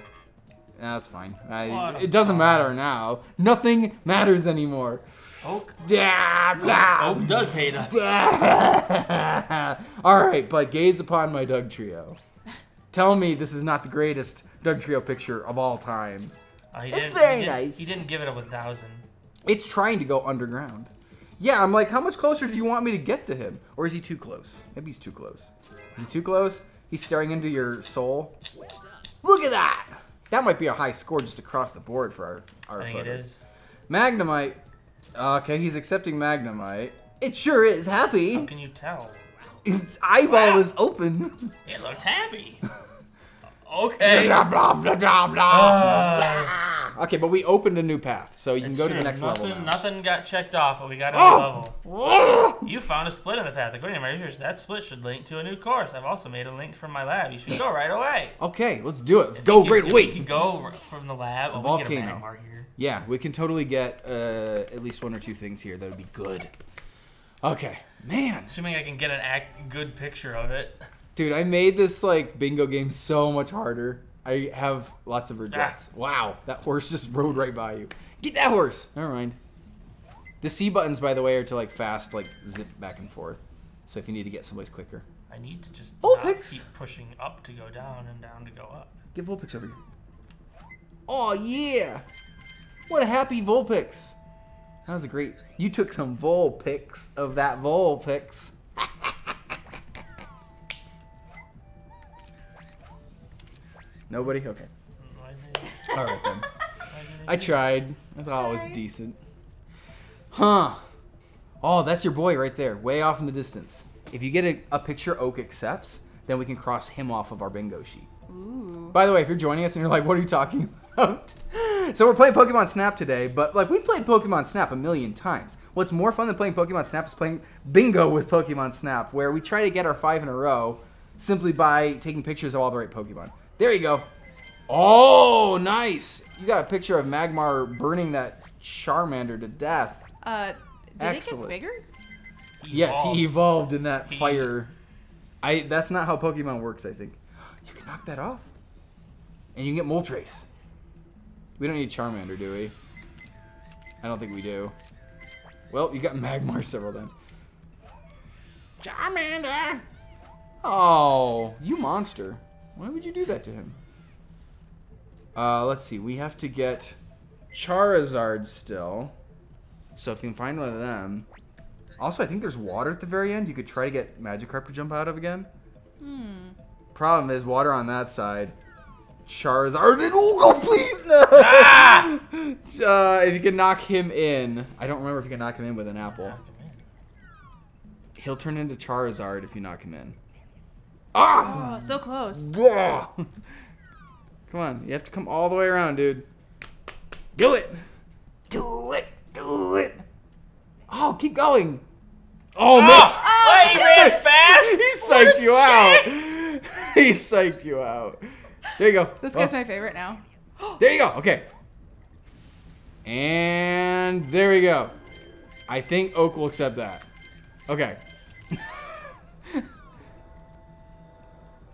yeah, that's fine. I, it doesn't
bummer.
matter now. Nothing matters anymore.
Oak.
Yeah, blah.
Oak does hate us.
All right, but gaze upon my Dugtrio. Tell me this is not the greatest Dugtrio picture of all time.
He
It's
didn't-
very
he didn't-
nice.
He didn't give it up a 1,000.
It's trying to go underground. Yeah, I'm like, how much closer do you want me to get to him? Or is he too close? Maybe he's too close. Is he too close? He's staring into your soul. Look at that! That might be a high score just across the board for our, our
I think it
photos.
is.
Magnemite. Okay, he's accepting Magnemite. It sure is happy.
How can you tell?
Its eyeball
Wow.
is open.
It looks happy. okay.
blah, blah, blah, blah, blah.
Uh,
okay, but we opened a new path, so you can
it's
go to the next
nothing,
level now.
Nothing got checked off, but we got a
Oh!
new level. You found a split in the path. According to my research, that split should link to a new course. I've also made a link from my lab. You should go right away.
Okay, let's do it. Let's go
If
right away.
We can go from the lab. Oh, we get a
volcano.
Here.
Yeah, we can totally get uh, at least one or two things here that would be good. Okay, man,
Assuming I can get an act good picture of it.
dude, I made this like bingo game so much harder. I have lots of ah. regrets. Wow, that horse just rode right by you. Get that horse. Never mind. The C buttons, by the way, are to like fast, like zip back and forth. So if you need to get someplace quicker,
I need to just
Oh,
not keep pushing up to go down and down to go up.
give Vulpix over here. Oh yeah, what a happy Vulpix. That was a great. You took some Vulpix of that Vulpix. Nobody? Okay.
Mm, I-
All right then. I tried. I thought it was
Sorry.
decent. Huh. Oh, that's your boy right there, way off in the distance. If you get a, a picture Oak accepts, then we can cross him off of our bingo sheet.
Ooh.
By the way, if you're joining us and you're like, what are you talking about? so we're playing Pokemon Snap today, but like we've played Pokemon Snap a million times. What's more fun than playing Pokemon Snap is playing Bingo with Pokemon Snap, where we try to get our five in a row simply by taking pictures of all the right Pokemon. There you go. Oh, nice. You got a picture of Magmar burning that Charmander to death.
Uh, did
Excellent.
it get bigger?
Yes,
Evolved.
he evolved in that fire. I that's not how Pokemon works, I think. You can knock that off. And you can get Moltres. We don't need Charmander, do we? I don't think we do. Well, you got Magmar several times. Charmander! Oh, you monster. Why would you do that to him? Uh, let's see. We have to get Charizard still. So if you can find one of them. Also, I think there's water at the very end. You could try to get Magikarp to jump out of again.
Hmm.
Problem is, water on that side. Charizard and oh, please no!
Ah!
uh, if you can knock him in, I don't remember if you can knock him in with an apple.
Knock him in.
He'll turn into Charizard if you knock him in. Ah!
Oh, so close.
Blah! come on, you have to come all the way around, dude. Do it! Do it! Do it! Oh, keep going! Oh, man!
Oh, he ran fast.
he psyched
a
you out. he psyched you out. There you go.
This
Oh,
guy's my favorite now.
there you go. Okay. And there we go. I think Oak will accept that. Okay.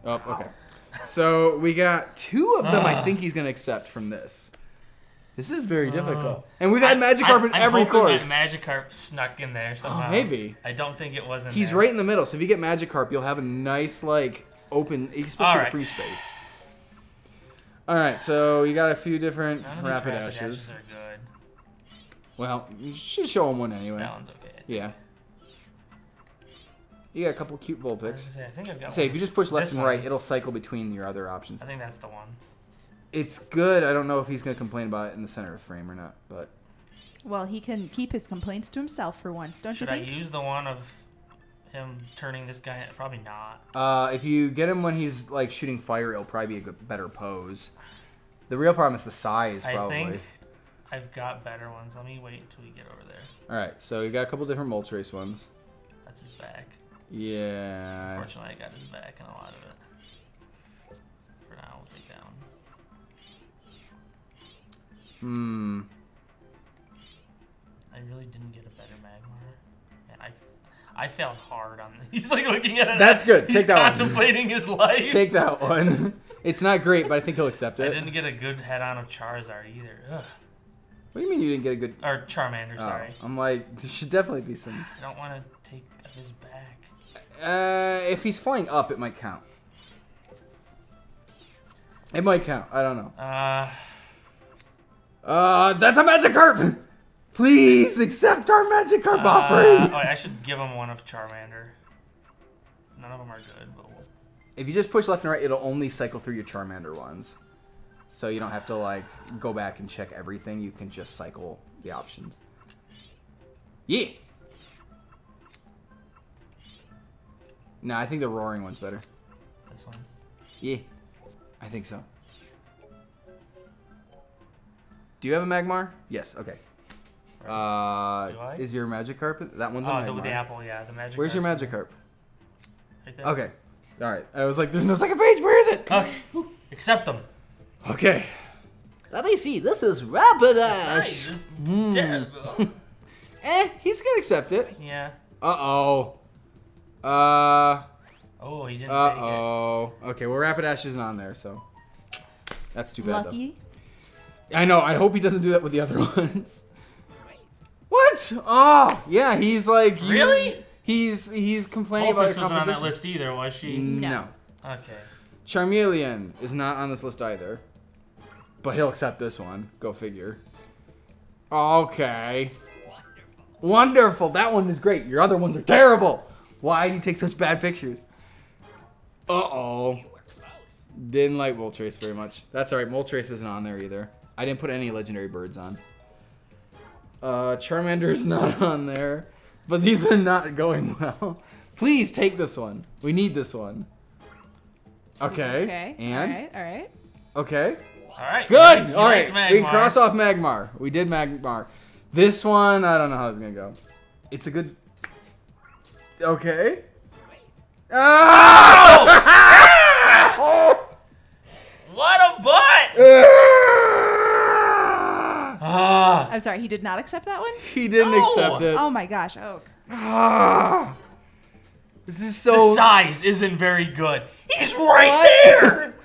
Oh, okay. So we got two of them. I
Ah.
think he's gonna accept from this. This is very difficult, and we've had Magikarp in
I'm
every
hoping
course.
That Magikarp snuck in there somehow.
maybe.
I don't think it was in
He's right in the middle, so if you get Magikarp, you'll have a nice like open. To be free space. All right, so you got a few different
None of these
rapid
Rapidashes.
ashes
are good.
Well, you should show him one anyway.
That one's okay.
Yeah. You got a couple cute
I, was
Vulpix.
say, I think I've got
Say
one.
if you just push left
This
and
one.
right, it'll cycle between your other options.
I think that's the one.
It's good. I don't know if he's gonna complain about it in the center of the frame or not, but
Well, he can keep his complaints to himself for once, don't you? think?
Should I use the one of him turning this guy? Probably not.
uh, if you get him when he's like shooting fire, it'll probably be a better pose. The real problem is the size, probably.
I
probably.
think I've got better ones. Let me wait until we get over there.
All right, so you got a couple different Moltres ones.
That's his back.
Yeah.
Unfortunately, I got his back in a lot of it. For now, we'll take down.
Hmm.
I really didn't get a better Magmar. Man, I, I failed hard on. He's like looking at it.
That's good.
He's
Take that one.
contemplating his life.
Take that one. it's not great, but I think he'll accept it.
I didn't get a good head on of Charizard either. Ugh.
What do you mean you didn't get a good?
Or Charmander,
Oh,
sorry.
I'm like, there should definitely be some.
I don't want to take his back.
Uh, if he's flying up, it might count. It might count. I don't know.
Uh,
Uh, that's a magic Magikarp. Please accept our Magikarp
uh,
offering.
oh, I should give him one of Charmander. None of them are good, but we'll-
If you just push left and right, it'll only cycle through your Charmander ones. So you don't have to like go back and check everything. You can just cycle the options. Yeah. No, I think the roaring one's better.
this one.
Yeah. I think so. Do you have a Magmar? Yes. Okay. Uh,
Do I?
is your magic Magikarp? That one's a
Oh,
Magmar.
the, the apple, yeah, the magic.
Where's your
card's
Magikarp?
Right there.
Okay. All right. I was like, there's no second page. Where is it?
Okay. Accept them.
Okay. Let me see. This is
Size
Rapidash.
is
Hmm. Eh, he's gonna accept it.
yeah.
Uh oh. Uh.
Oh, he didn't
Uh
take it.
oh. Okay. Well, Rapidash isn't on there, so that's too bad.
Lucky.
Though. I know. I hope he doesn't do that with the other ones. What? Oh, yeah. He's like.
Really?
He's he's complaining about
Vulpix
your
wasn't on that list either, was she?
No.
No.
Okay.
Charmeleon is not on this list either. But he'll accept this one. Go figure. Okay. Wonderful. That one is great. Your other ones are terrible. Why do you take such bad pictures? Uh-oh. Didn't like Moltres very much. That's alright. Moltres isn't on there either. I didn't put any legendary birds on. Uh, Charmander's not on there. But these are not going well. Please take this one. We need this one. Okay.
Okay.
And?
All right. All right.
Okay.
All right.
Good.
you
All right.
liked
We can cross off Magmar. We did Magmar. This one, I don't know how it's gonna go. It's a good. Okay. Ah!
What a butt! Ah.
I'm sorry. He did not accept that one.
he didn't
No!
accept it.
Oh my gosh. Oh.
Ah. This is so.
the size isn't very good. He's right
What?
there.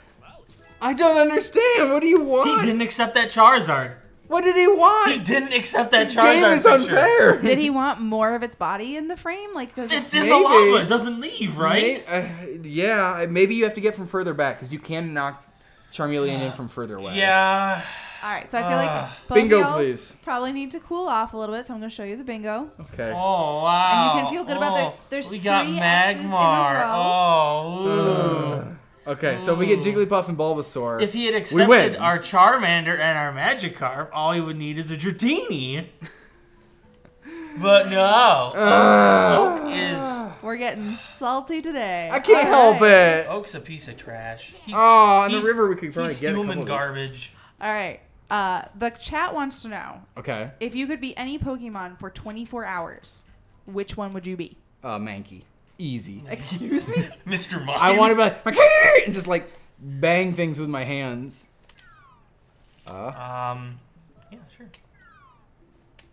I don't understand. What do you want?
He didn't accept that Charizard.
What did he want?
He didn't accept that
this
Charizard
game is
picture.
unfair.
Did he want more of its body in the frame? Like, does
It's
it?
in
Maybe.
the lava. It doesn't leave, right?
May- uh, yeah, maybe you have to get from further back because you can knock Charmeleon in from further away.
Yeah.
All right. So I feel like
Ah.
both
Bingo,
y'all
please.
Probably need to cool off a little bit. So I'm going to show you the bingo.
Okay.
Oh wow.
And you can feel good about the-
Oh,
there's
we got
three X's in a
Magmar.
row.
Oh. Ooh.
Okay, so we get Jigglypuff and Bulbasaur.
If he had
We win.
accepted our Charmander and our Magikarp, all he would need is a Dratini. But no.
Ugh.
Oak is
We're getting salty today.
I can't
All
help
right.
it.
Oak's a piece of trash. He's,
Oh, in the
he's-
river we could probably
he's
get a
human
couple of
garbage.
All right. Uh, the chat wants to know
Okay.
if you could be any Pokemon for 24 hours, which one would you be?
Uh, Mankey. Easy.
Excuse me.
Mr. Mime.
I want to be like, Mankey! and just like bang things with my hands. Uh,
Um. Yeah, sure.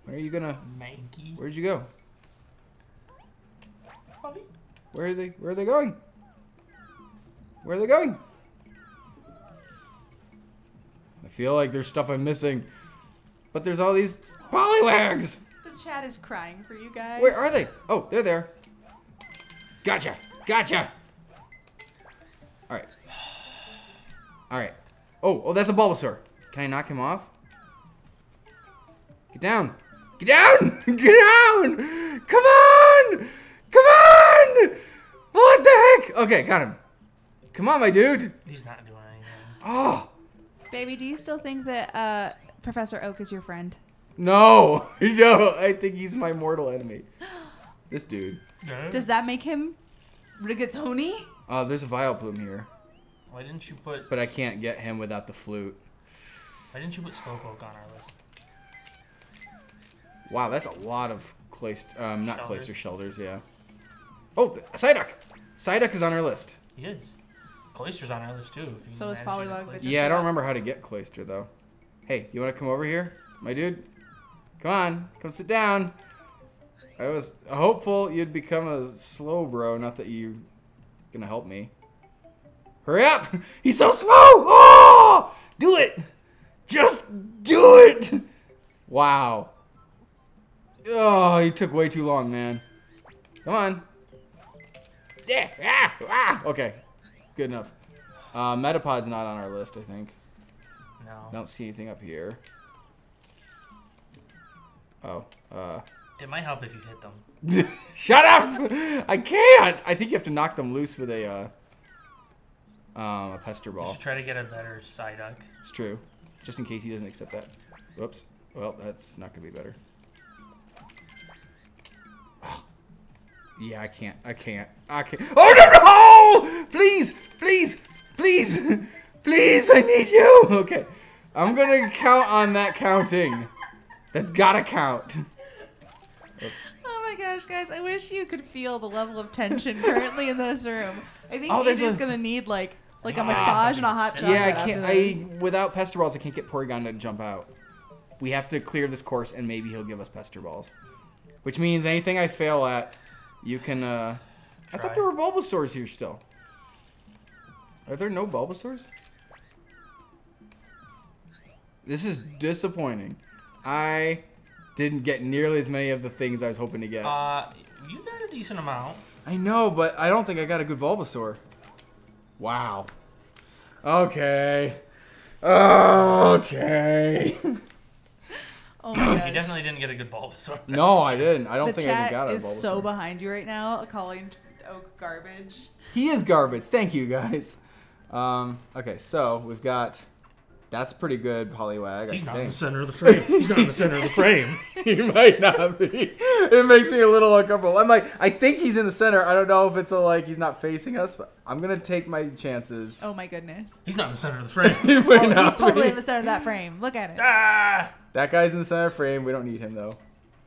where are you gonna?
Mankey.
Where'd you go?
Bobby.
Where are they? Where are they going? Where are they going? I feel like there's stuff I'm missing, but there's all these Poliwags.
the chat is crying for you guys.
Where are they? Oh, they're there. Gotcha. Gotcha. All right. All right. Oh, oh, that's a Bulbasaur. Can I knock him off? Get down. Get down. Get down. Come on. Come on. What the heck? Okay, got him. Come on, my dude.
He's not doing anything.
Oh,
Baby, do you still think that uh, Professor Oak is your friend?
no. No, I think he's my mortal enemy. This dude.
Does that make him rigatoni?
Uh, there's a Vileplume here,
Why didn't you put?
but I can't get him without the flute.
Why didn't you put Slowpoke on our list?
Wow, that's a lot of Clayst- um, not
Shellders.
Cloyster Shellders, yeah. Oh, th- Psyduck! Psyduck is on our list.
He is. Cloyster's on our list too. if
So is
manage
Poliwag,
Yeah, I don't remember how to get Cloyster, though. Hey, you want to come over here, my dude? Come on, come sit down. I was hopeful you'd become a Slowbro, not that you're gonna help me. Hurry up! He's so slow! Oh! Do it! Just do it! Wow. Oh, he took way too long, man. Come on. Yeah. Ah, ah. Okay. Good enough. Uh, Metapod's not on our list, I think.
No.
I Don't see anything up here. Oh. Uh.
It might help if you hit them.
Shut up! I can't. I think you have to knock them loose with a uh, um, a pester
You
ball.
should try to get a better Psyduck.
It's true. Just in case he doesn't accept that. Whoops. Well, that's not gonna be better. Ah. Yeah, I can't. I can't. I can't. Oh no! No! Please, please, please, please! I need you. Okay, I'm gonna count on that counting. That's gotta count. Oops.
Oh my gosh, guys! I wish you could feel the level of tension currently in this room. I think
Oh, there's a-
gonna need like like a
Ah,
massage and a hot chocolate.
Yeah, I can't. I without pester balls, I can't get Porygon to jump out. We have to clear this course, and maybe he'll give us pester balls. Which means anything I fail at, you can. uh I thought there were Bulbasaurs here still. Are there no Bulbasaurs? This is disappointing. I didn't get nearly as many of the things I was hoping to get.
Uh, you got a decent amount.
I know, but I don't think I got a good Bulbasaur. Wow. Okay. Okay.
Oh my
You
gosh.
definitely didn't get a good Bulbasaur.
no, I didn't. I don't
the
think I even
chat
got a
is
Bulbasaur.
so behind you right now, calling Oak garbage.
He is garbage. Thank you, guys. Um, okay, so we've got. That's pretty good, Poliwag. I
He's not in
think.
the center of the frame. He's not in the center of the frame.
he might not be. It makes me a little uncomfortable. I'm like, I think he's in the center. I don't know if it's a like he's not facing us, but I'm gonna take my chances.
Oh my goodness.
He's not in the center of the frame.
he might
Oh, he's
not
totally
be.
in the center of that frame. Look at it.
ah!
That guy's in the center of frame. We don't need him though.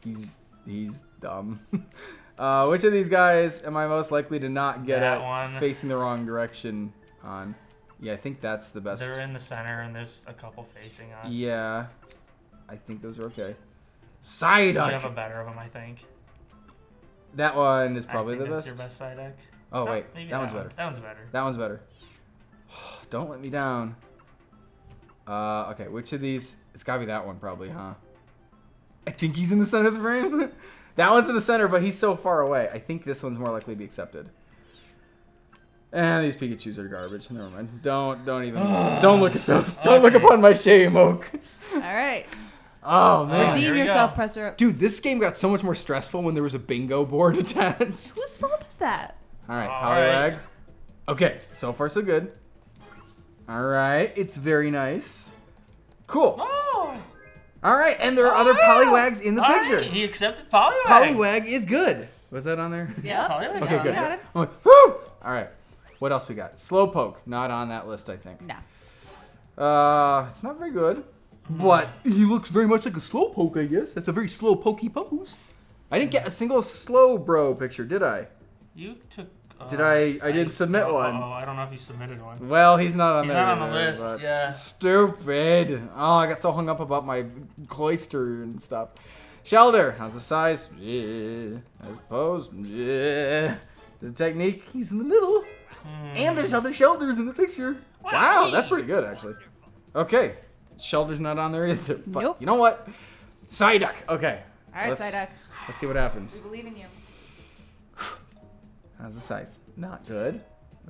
He's he's dumb. uh, which of these guys am I most likely to not get
That
at
one.
facing the wrong direction on? Yeah, I think that's the best.
They're in the center, and there's a couple facing us.
Yeah, I think those are okay.
You have a better of them, I think.
That one is probably the
that's
best.
your best Psyduck.
Oh
No,
wait,
maybe
that one's
one.
better.
That one's better.
That one's better. Don't let me down. Uh, okay, which of these? It's gotta be that one, probably, huh? I think he's in the center of the frame. that one's in the center, but he's so far away. I think this one's more likely to be accepted. And these Pikachu's are garbage. Never mind. Don't, don't even, don't look at those. Don't look upon my shame, Oak.
All right.
Oh man,
here
Redeem yourself,
go.
Presser.
dude, this game got so much more stressful when there was a bingo board attached.
Whose fault is that?
All right,
All right.
Poliwag. Okay, so far so good. All right, it's very nice. Cool.
Oh!
All right, and there are oh, other
Oh!
Poliwags in the
All
picture.
right, he accepted Poliwag.
Poliwag is good. Was that on there?
Yeah, Poliwag.
Okay, good.
it.
got it.
I'm like, woo! All right. What else we got? Slowpoke, not on that list, I think.
No.
Uh, it's not very good, but he looks very much like a Slowpoke, I guess. That's a very slow pokey pose. I didn't get a single Slowbro picture, did I?
You took. Uh,
Did I- I didn't submit
oh,
one.
Oh, I don't know if you submitted one.
Well, he's not on
He's
there.
not on the list, yeah.
Stupid. Oh, I got so hung up about my Cloyster and stuff. Shellder. How's the size? Yeah. How's the pose? Yeah. The technique? He's in the middle. And there's other Shellders in the picture. Wow, that's pretty good, actually. Okay. Shellder's not on there either. But
Nope.
you know what? Psyduck. Okay.
All right,
Let's-
Psyduck.
Let's see what happens.
We believe in you.
How's the size? Not good.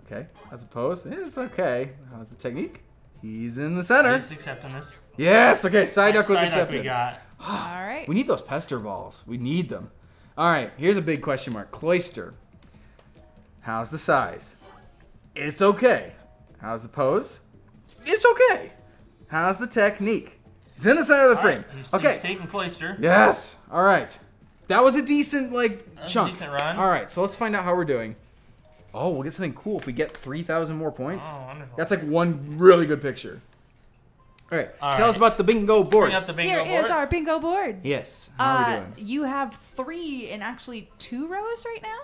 Okay. How's the pose? It's okay. How's the technique? He's in the center.
He's accepting this.
Yes. Okay. Psyduck was
Psyduck
accepted.
we got.
All right.
We need those pester balls. We need them. All right. Here's a big question mark. Cloyster. How's the size? It's okay. How's the pose? It's okay. How's the technique? He's in the center of the
All
frame.
right, he's,
okay.
He's taking Cloyster.
Yes. All right. That was a decent like
That was a
chunk.
decent run.
All right. So let's find out how we're doing. Oh, we'll get something cool if we get 3,000 more points.
Oh, wonderful.
That's like one really good picture. All right.
All
Tell us about the bingo board.
Bring up the bingo
Here is
board.
our bingo board.
yes. How are we
Uh,
doing?
you have three in actually two rows right now.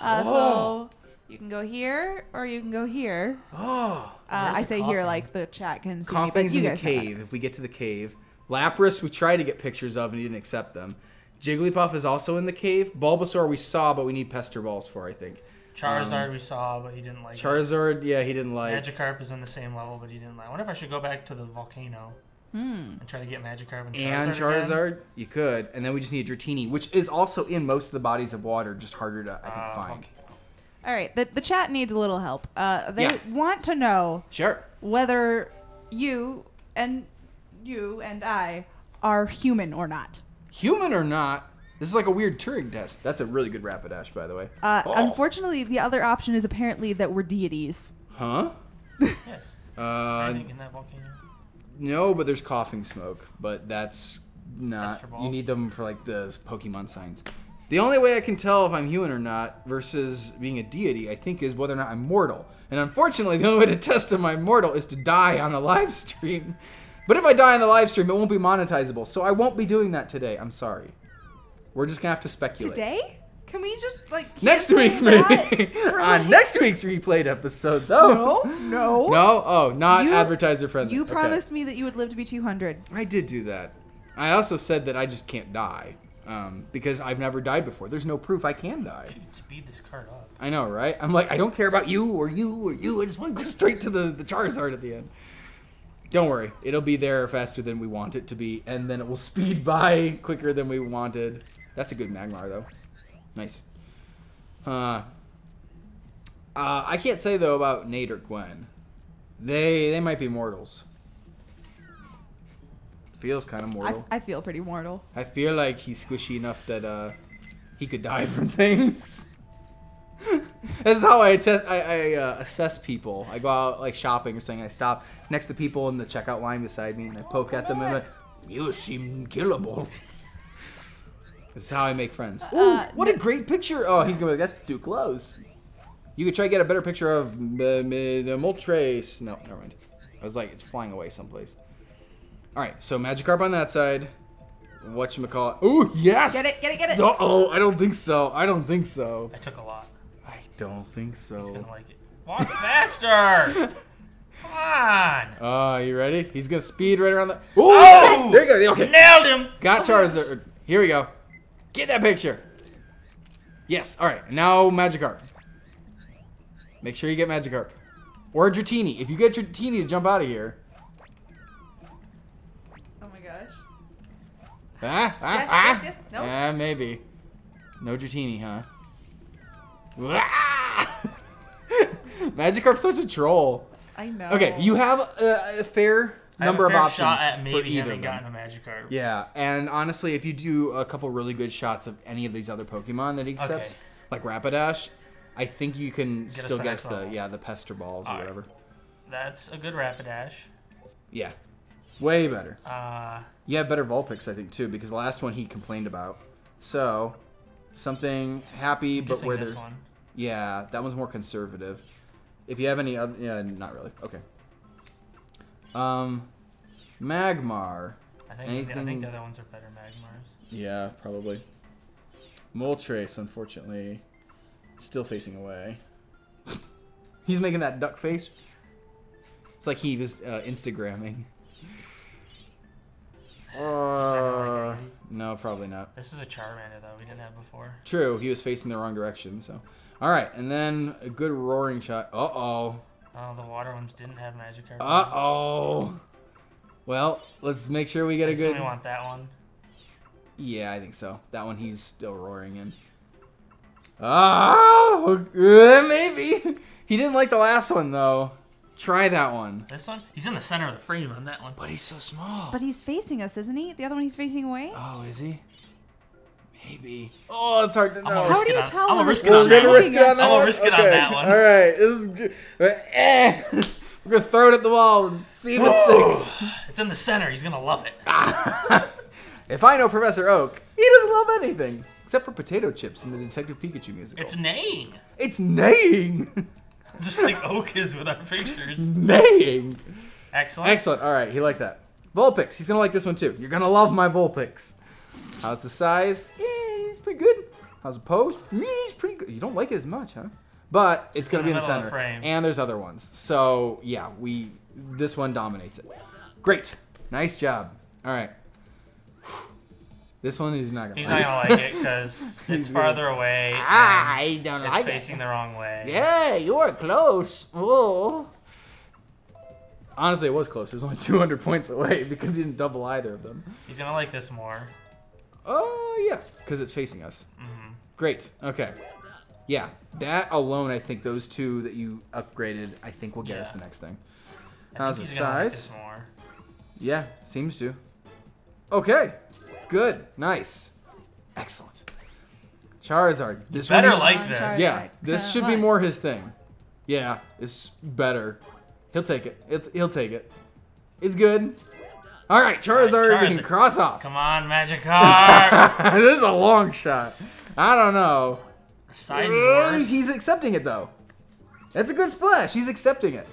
Uh,
Oh.
So you can go here or you can go here.
Oh.
Uh, I
the
say here like the chat can see me, but
Koffing's
you
in the
guys know that.
cave. If we get to the cave, Lapras we tried to get pictures of and he didn't accept them. Jigglypuff is also in the cave. Bulbasaur we saw, but we need pester balls for. I think.
Charizard we saw, but he didn't like it.
Charizard, yeah, he didn't like.
Magikarp is in the same level, but he didn't like. I wonder if I should go back to the volcano. and try to get Magikarp and Charizard.
and
again.
Charizard. You could, and then we just need Dratini, which is also in most of the bodies of water, just harder to I think
Uh,
find.
okay.
All right, the, the chat needs a little help. Uh, they
Yeah.
want to know
Sure.
whether you and you and I are human or not.
Human or not, this is like a weird Turing test. That's a really good Rapidash, by the way.
Uh,
Oh.
Unfortunately, the other option is apparently that we're deities.
Huh?
Yes.
Uh,
Anything in that volcano?
no, but there's coughing smoke, but that's not.
That's for
you
balls?
need them for like the Pokemon signs. The only way I can tell if I'm human or not versus being a deity, I think, is whether or not I'm mortal. And unfortunately, the only way to test if I'm mortal is to die on a live stream. But if I die on the live stream, it won't be monetizable. So I won't be doing that today. I'm sorry. We're just gonna have to speculate.
Today? Can we just like
Next week, maybe. On
uh,
next week's replayed episode, though.
No, no.
No? Oh, not
You-
advertiser friendly.
You
Okay.
promised me that you would live to be 200.
I did do that. I also said that I just can't die um, because I've never died before. There's no proof I can die.
You could speed this card up.
I know, right? I'm like, I don't care about you or you or you. I just want to go straight to the, the Charizard at the end. Don't worry. It'll be there faster than we want it to be, and then it will speed by quicker than we wanted. That's a good Magmar, though. Nice. Uh, uh, I can't say, though, about Nate or Gwen. They, they might be mortals. Feels kind of mortal.
I feel pretty mortal.
I feel like he's squishy enough that uh, he could die from things. this is how I, test, I, I uh, assess people. I go out like shopping or something. I stop next to people in the checkout line beside me, and I poke at them and I'm like, "You seem killable." This is how I make friends. Ooh,
Uh,
what a great picture! Oh, he's gonna be like, "That's too close." You could try to get a better picture of uh, uh, Moltres. No, never mind. I was like, it's flying away someplace. All right, so Magikarp on that side. Whatchamacallit. Oh, yes!
Get it, get it, get it.
Uh oh, I don't think so. I don't think so.
I took a lot.
I don't think so.
He's gonna like it. Walk faster! Come on!
Uh, you ready? He's gonna speed right around the.
Oh!
There you go. Okay.
Nailed him!
Got Charizard. Here we go. Get that picture. Yes. All right. Now Magikarp. Make sure you get Magikarp. Or Dratini. If you get Dratini to jump out of here. Ah, ah,
Yes,
ah.
yes, yes. No.
Ah, maybe. No Dratini, huh? Ah! Magikarp's such a troll.
I know.
Okay, you have a, a fair
I have
number
a
of
fair
options
shot at
for
maybe
either
having
of them.
gotten a Magikarp.
Yeah, and honestly, if you do a couple really good shots of any of these other Pokemon that he accepts,
Okay.
like Rapidash, I think you can
us
still
the
get
next
the yeah the Pester Balls or
Alright.
whatever.
That's a good Rapidash.
Yeah, way better.
Uh,
You have better Vulpix, I think, too, because the last one he complained about. So, something happy, but where
this one.
yeah, that one's more conservative. If you have any other, yeah, not really. Okay. Um, Magmar.
I think, I think the other ones are better Magmars.
Yeah, probably. Moltres, unfortunately, still facing away. He's making that duck face. It's like he was uh, Instagramming.
Gonna
Uh, no, probably not.
This is a Charmander though we didn't have before.
True, he was facing the wrong direction. So, all right, and then a good roaring shot. Uh oh.
Oh, the water ones didn't have Magikarp.
Uh oh. Well, let's make sure we get a
So
good.
we want that one.
Yeah, I think so. That one he's still roaring in. Oh, uh, maybe. He didn't like the last one though. Try that one.
This one? He's in the center of the frame on that one.
But he's so small.
But he's facing us, isn't he? The other one he's facing away?
oh, is he? Maybe. Oh, it's hard to know.
How
risk
do you
on-
tell
I'm gonna risk it on
We're
that
gonna
one.
risk it on that
I'm gonna risk it on that one.
All right. This is. eh. We're gonna throw it at the wall and see if it sticks.
It's in the center. He's gonna love it.
if I know Professor Oak, he doesn't love anything except for potato chips in the Detective Pikachu musical.
It's neighing.
it's neighing.
Just like Oak is with our pictures.
neighing.
Excellent.
Excellent. All right, he liked that. Vulpix. He's gonna like this one too. You're gonna love my Vulpix. How's the size? Yeah, he's pretty good. How's the pose? Yeah, he's pretty good. You don't like it as much, huh? But it's gonna
in
be in the
the
center,
frame.
and there's other ones. So yeah, we this one dominates it. Great, nice job. All right. This one is not gonna.
He's
like.
not gonna like it because it's farther away. and
I don't like it.
It's facing the wrong way.
Yeah, you are close. Oh. Honestly, it was close. It was only 200 points away because he didn't double either of them.
He's gonna like this more.
Oh, yeah, because it's facing us.
Mm-hmm.
Great. Okay. Yeah, that alone, I think those two that you upgraded, I think will get us the next thing.
I
How's the
he's like
size?
more.
Yeah, seems to. Okay. Good. Nice. Excellent. Charizard. This
better
one is-
like
On
this.
Charizard.
Yeah, this
Come
should be more his thing. Yeah, it's better. He'll take it. He'll, he'll take it. It's good. All right, Charizard, we can cross off.
Come on, Magikarp.
this is a long shot. I don't know.
Size is worse.
He's accepting it though. That's a good splash. He's accepting it.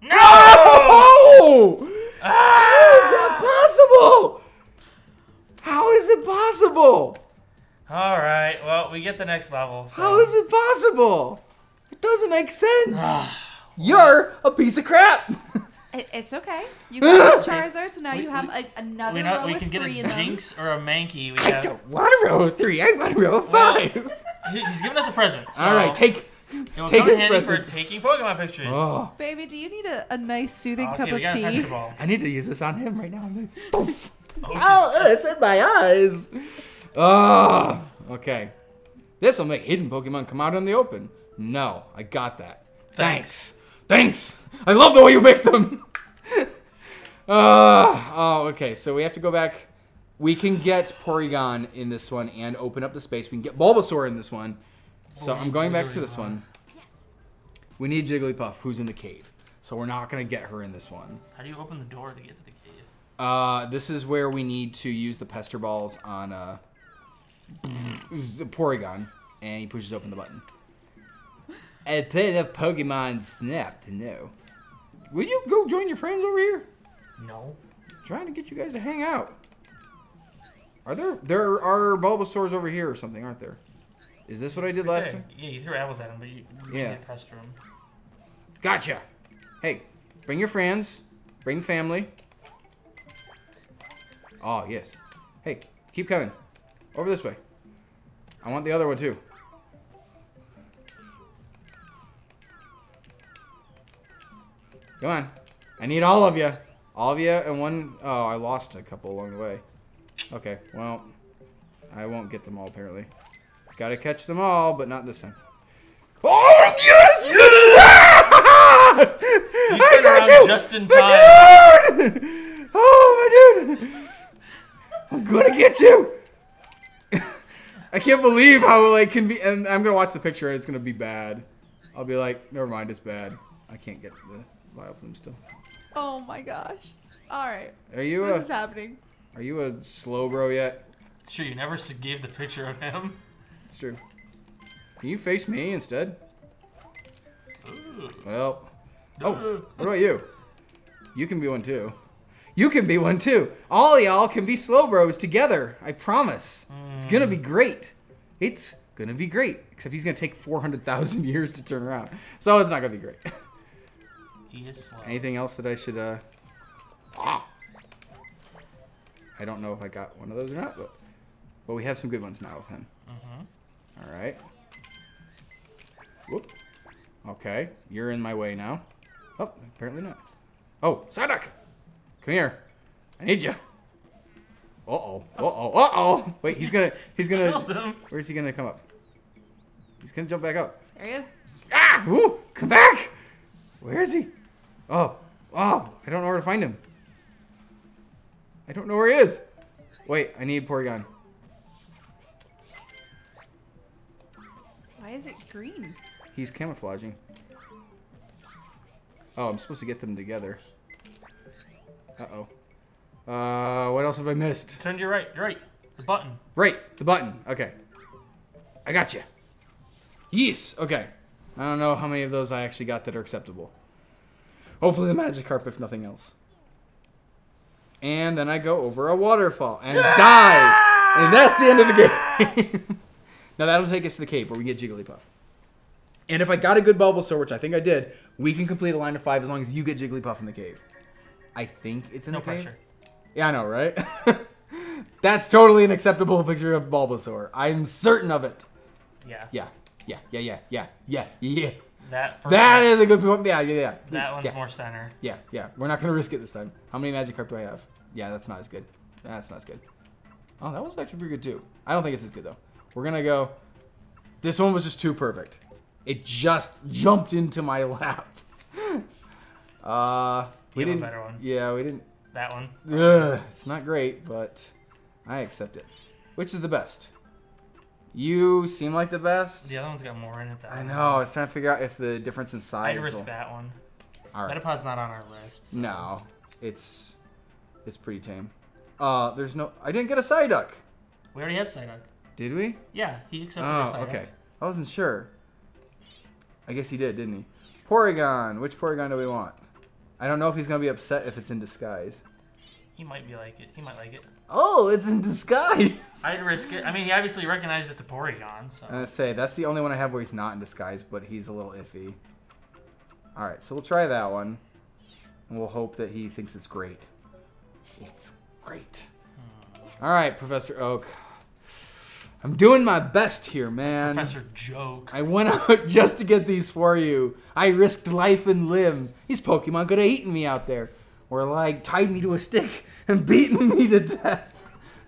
No!
Oh!
Ah!
is that possible? How is it possible?
All right. Well, we get the next level. So.
How is it possible? It doesn't make sense.
Ah.
You're a piece of crap.
It, it's okay. You got the Charizard, so now
We-
you have
we-
a, another
We know
row
we
with
can get a
three in them.
Jynx or a Mankey. We
I
have.
don't want a row of three. I want a row of five.
He- He's giving us a present. So
All right, take.
it will
take
come in
his
handy for taking Pokemon pictures.
Oh,
Baby, do you need a, a nice soothing
okay,
cup of tea?
I need to use this on him right now. I'm like, poof.
Oh,
Oh, it's in my eyes. Oh, okay. This will make hidden Pokemon come out in the open. No, I got that. Thanks. Thanks. I love the way you make them. uh, oh, okay. So we have to go back. We can get Porygon in this one and open up the space. We can get Bulbasaur in this one. So I'm going back to this one. We need Jigglypuff, who's in the cave. So we're not going to get her in this one.
How do you open the door to get to the cave?
Uh, this is where we need to use the pester balls on uh, the Porygon, and he pushes open the button. I played enough Pokemon Snap to know. Will you go join your friends over here?
No.
trying to get you guys to hang out. Are there there are Bulbasaurs over here or something, aren't there? Is this what I did last
Yeah,
time?
yeah, you threw apples at him, but you, you
Yeah.
pester him.
Gotcha. Hey, bring your friends. Bring family. Oh, yes. Hey, keep coming. Over this way. I want the other one too. Come on. I need all of you. All of you and one oh I lost a couple along the way. Okay, well, I won't get them all apparently. Gotta catch them all, but not this time. Oh, yes!
You
I got you!
just in
My dude! Oh, my dude! I'm gonna get you! I can't believe how, like, can be. And I'm gonna watch the picture and it's gonna be bad. I'll be like, never mind, it's bad. I can't get the Vileplume still.
Oh my gosh. All right.
Are you
This
a,
is happening.
are you a Slowbro yet?
It's true, you never gave the picture of him.
It's true. Can you face me instead?
Ooh.
Well. Oh, what about you? You can be one too. You can be one too. All y'all can be Slowbros together. I promise. It's gonna be great. It's gonna be great. Except he's gonna take 400,000 years to turn around. So it's not gonna be great.
He is slow.
Anything else that I should, uh. Ah! I don't know if I got one of those or not, but. But we have some good ones now with him.
Mhm.
Alright. Whoop. Okay, you're in my way now. Oh, apparently not. Oh, Psyduck! Come here. I need you. Uh-oh. Uh-oh. Uh-oh. Wait, he's gonna... He's gonna... Where's he gonna come up? He's gonna jump back up.
There he is.
Ah! Ooh! Come back! Where is he? Oh. Oh! I don't know where to find him. I don't know where he is. Wait, I need Porygon.
Why is it green?
He's camouflaging. Oh, I'm supposed to get them together. Uh-oh. Uh, what else have I missed?
Turn to your right. You're right. The button.
Right, the button. Okay. I got you. Yes. Okay. I don't know how many of those I actually got that are acceptable. Hopefully the Magikarp, if nothing else. And then I go over a waterfall and die. And that's the end of the game. now that'll take us to the cave where we get Jigglypuff. And if I got a good Bulbasaur, which I think I did, we can complete a line of five as long as you get Jigglypuff in the cave. I think it's in
No
the cave.
pressure.
Yeah, I know, right? That's totally an acceptable picture of Bulbasaur. I'm certain of it.
Yeah.
Yeah, yeah, yeah, yeah, yeah, yeah, yeah.
That
That is a good point. Yeah, yeah, yeah.
that one's
yeah.
more center.
Yeah, yeah. We're not gonna risk it this time. How many Magic Magikarp do I have? Yeah, that's not as good. That's not as good. Oh, that was actually pretty good too. I don't think it's as good though. We're gonna go. This one was just too perfect. It just jumped into my lap. uh, we
have a
didn't.
better one.
Yeah, we didn't.
That one.
Ugh, it's not great, but I accept it. Which is the best? You seem like the best.
The other one's got more in it. That
I know. I was trying to figure out if the difference in size.
I'd risk
will-
that one.
All right.
Metapod's not on our list. so-
No, it's it's pretty tame. Uh, there's no. I didn't get a Psyduck.
We already have Psyduck.
Did we?
Yeah, he accepted
Oh,
Psyduck.
okay. I wasn't sure. I guess he did, didn't he? Porygon. Which Porygon do we want? I don't know if he's gonna be upset if it's in disguise.
He might be like it. He might like it.
Oh, it's in disguise.
I'd risk it. I mean, he obviously recognized it's a Porygon, so.
I'm gonna say that's the only one I have where he's not in disguise, but he's a little iffy. All right, so we'll try that one, and we'll hope that he thinks it's great. It's great. Hmm. All right, Professor Oak. I'm doing my best here, man.
Professor Joke.
I went out just to get these for you. I risked life and limb. These Pokemon could have eaten me out there, or like tied me to a stick and beaten me to death.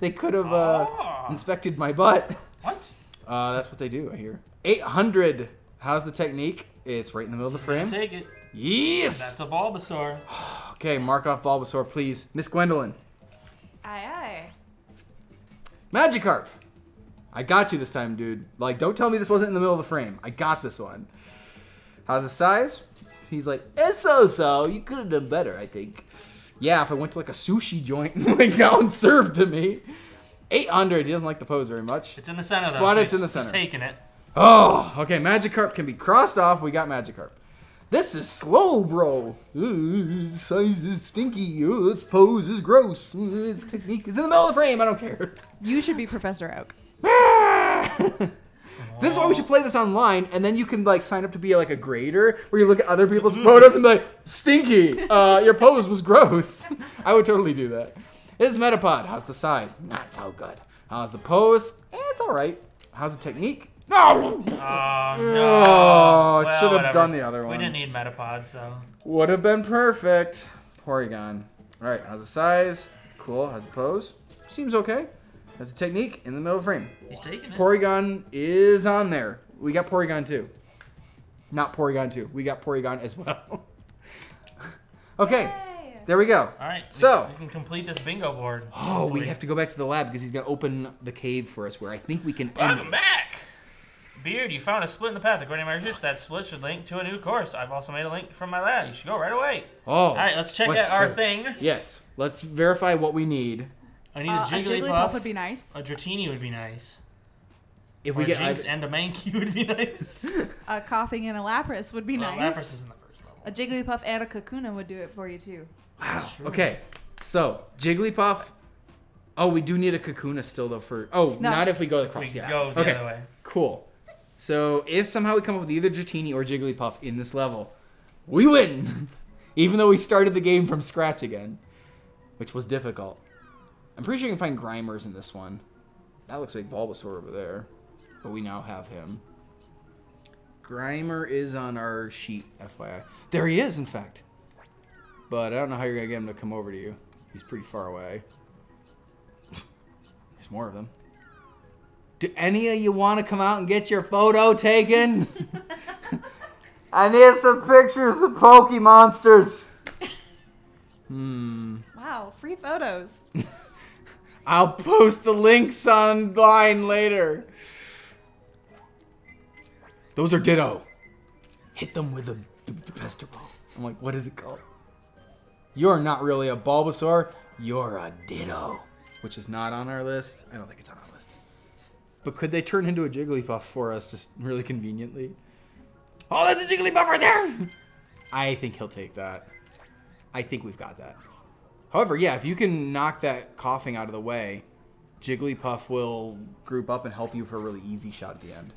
They could have uh,
Ah.
inspected my butt.
What?
Uh, that's what they do, I hear. 800. How's the technique? It's right in the middle of the frame.
Take it.
Yes!
That's a Bulbasaur.
Okay, mark off Bulbasaur, please. Miss Gwendolyn.
Aye aye.
Magikarp. I got you this time, dude. Like, don't tell me this wasn't in the middle of the frame. I got this one. How's the size? He's like, it's so-so. You could have done better, I think. Yeah, if I went to like a sushi joint and like got one served to me. 800. He doesn't like the pose very much.
It's in the center, though.
But
so
it's in the
he's
center.
taking it.
Oh, okay. Magikarp can be crossed off. We got Magikarp. This is Slowbro. Ooh, size is stinky. Ooh, its pose is gross. Ooh, its technique is in the middle of the frame. I don't care.
You should be Professor Oak.
this is why we should play this online, and then you can like sign up to be like a grader, where you look at other people's photos and be like, "Stinky, uh, your pose was gross." I would totally do that. This is Metapod. How's the size? Not so good. How's the pose? Eh, it's all right. How's the technique? No.
Oh, no.
Oh,
Well,
should have
whatever.
done the other one.
We didn't need Metapod, so.
Would have been perfect. Porygon. All right, how's the size? Cool. How's the pose? Seems okay. How's a technique? In the middle of the frame.
He's taking it.
Porygon is on there. We got Porygon too. Not Porygon 2. We got Porygon as well. okay,
Yay.
there we go.
All right.
So-
we can complete this bingo board.
Oh, we have to go back to the lab because he's going to open the cave for us where I think we can end
Welcome back! Beard, you found a split in the path. According to my research, that split should link to a new course. I've also made a link from my lab. You should go right away.
Oh.
All right, let's check
Wait,
out our
wait.
thing.
Yes, let's verify what we need.
I need
Uh,
a
a
Jigglypuff.
Jigglypuff would be nice.
A Dratini would be nice.
If
Or
we
a
get
Jynx
either-
and a Mankey would be nice.
A Koffing and a Lapras would be
well,
nice.
Lapras is in the first level.
A Jigglypuff and a Kakuna would do it for you too.
Wow.
True.
Okay. So Jigglypuff. Oh, we do need a Kakuna still though for. Oh,
No.
not if we go
We
across. Yeah.
go the
okay.
other way.
Cool. So if somehow we come up with either Dratini or Jigglypuff in this level, we win. Even though we started the game from scratch again, which was difficult. I'm pretty sure you can find Grimers in this one. That looks like Bulbasaur over there, but we now have him. Grimer is on our sheet, FYI. There he is, in fact. But I don't know how you're gonna get him to come over to you. He's pretty far away. There's more of them. Do any of you want to come out and get your photo taken? I need some pictures of Pokemonsters. Hmm.
Wow, free photos.
I'll post the links online later. Those are Ditto. Hit them with a the, the pester ball. I'm like, what is it called? You're not really a Bulbasaur. You're a Ditto, which is not on our list. I don't think it's on our list. But could they turn into a Jigglypuff for us just really conveniently? Oh, that's a Jigglypuff right there! I think he'll take that. I think we've got that. However, yeah, if you can knock that Koffing out of the way, Jigglypuff will group up and help you for a really easy shot at the end.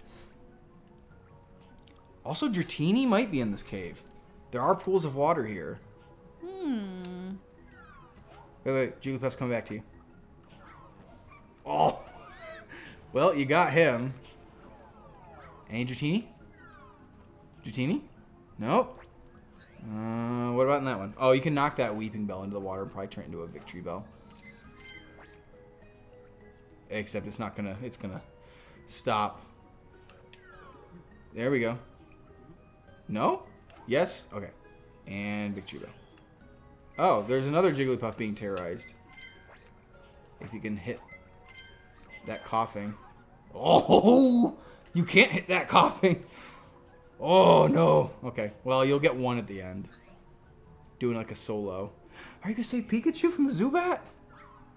Also, Dratini might be in this cave. There are pools of water here.
Hmm.
Wait, wait, Jigglypuff's coming back to you. Oh! well, you got him. Any Dratini? Dratini? Nope. Uh, what about in that one? Oh, you can knock that Weepinbell into the water and probably turn it into a Victreebel. Except it's not gonna. It's gonna stop. There we go. No? Yes? Okay. And Victreebel. Oh, there's another Jigglypuff being terrorized. If you can hit that Koffing. Oh! You can't hit that Koffing. Oh no. Okay. Well, you'll get one at the end. Doing like a solo. Are you gonna save Pikachu from the Zubat?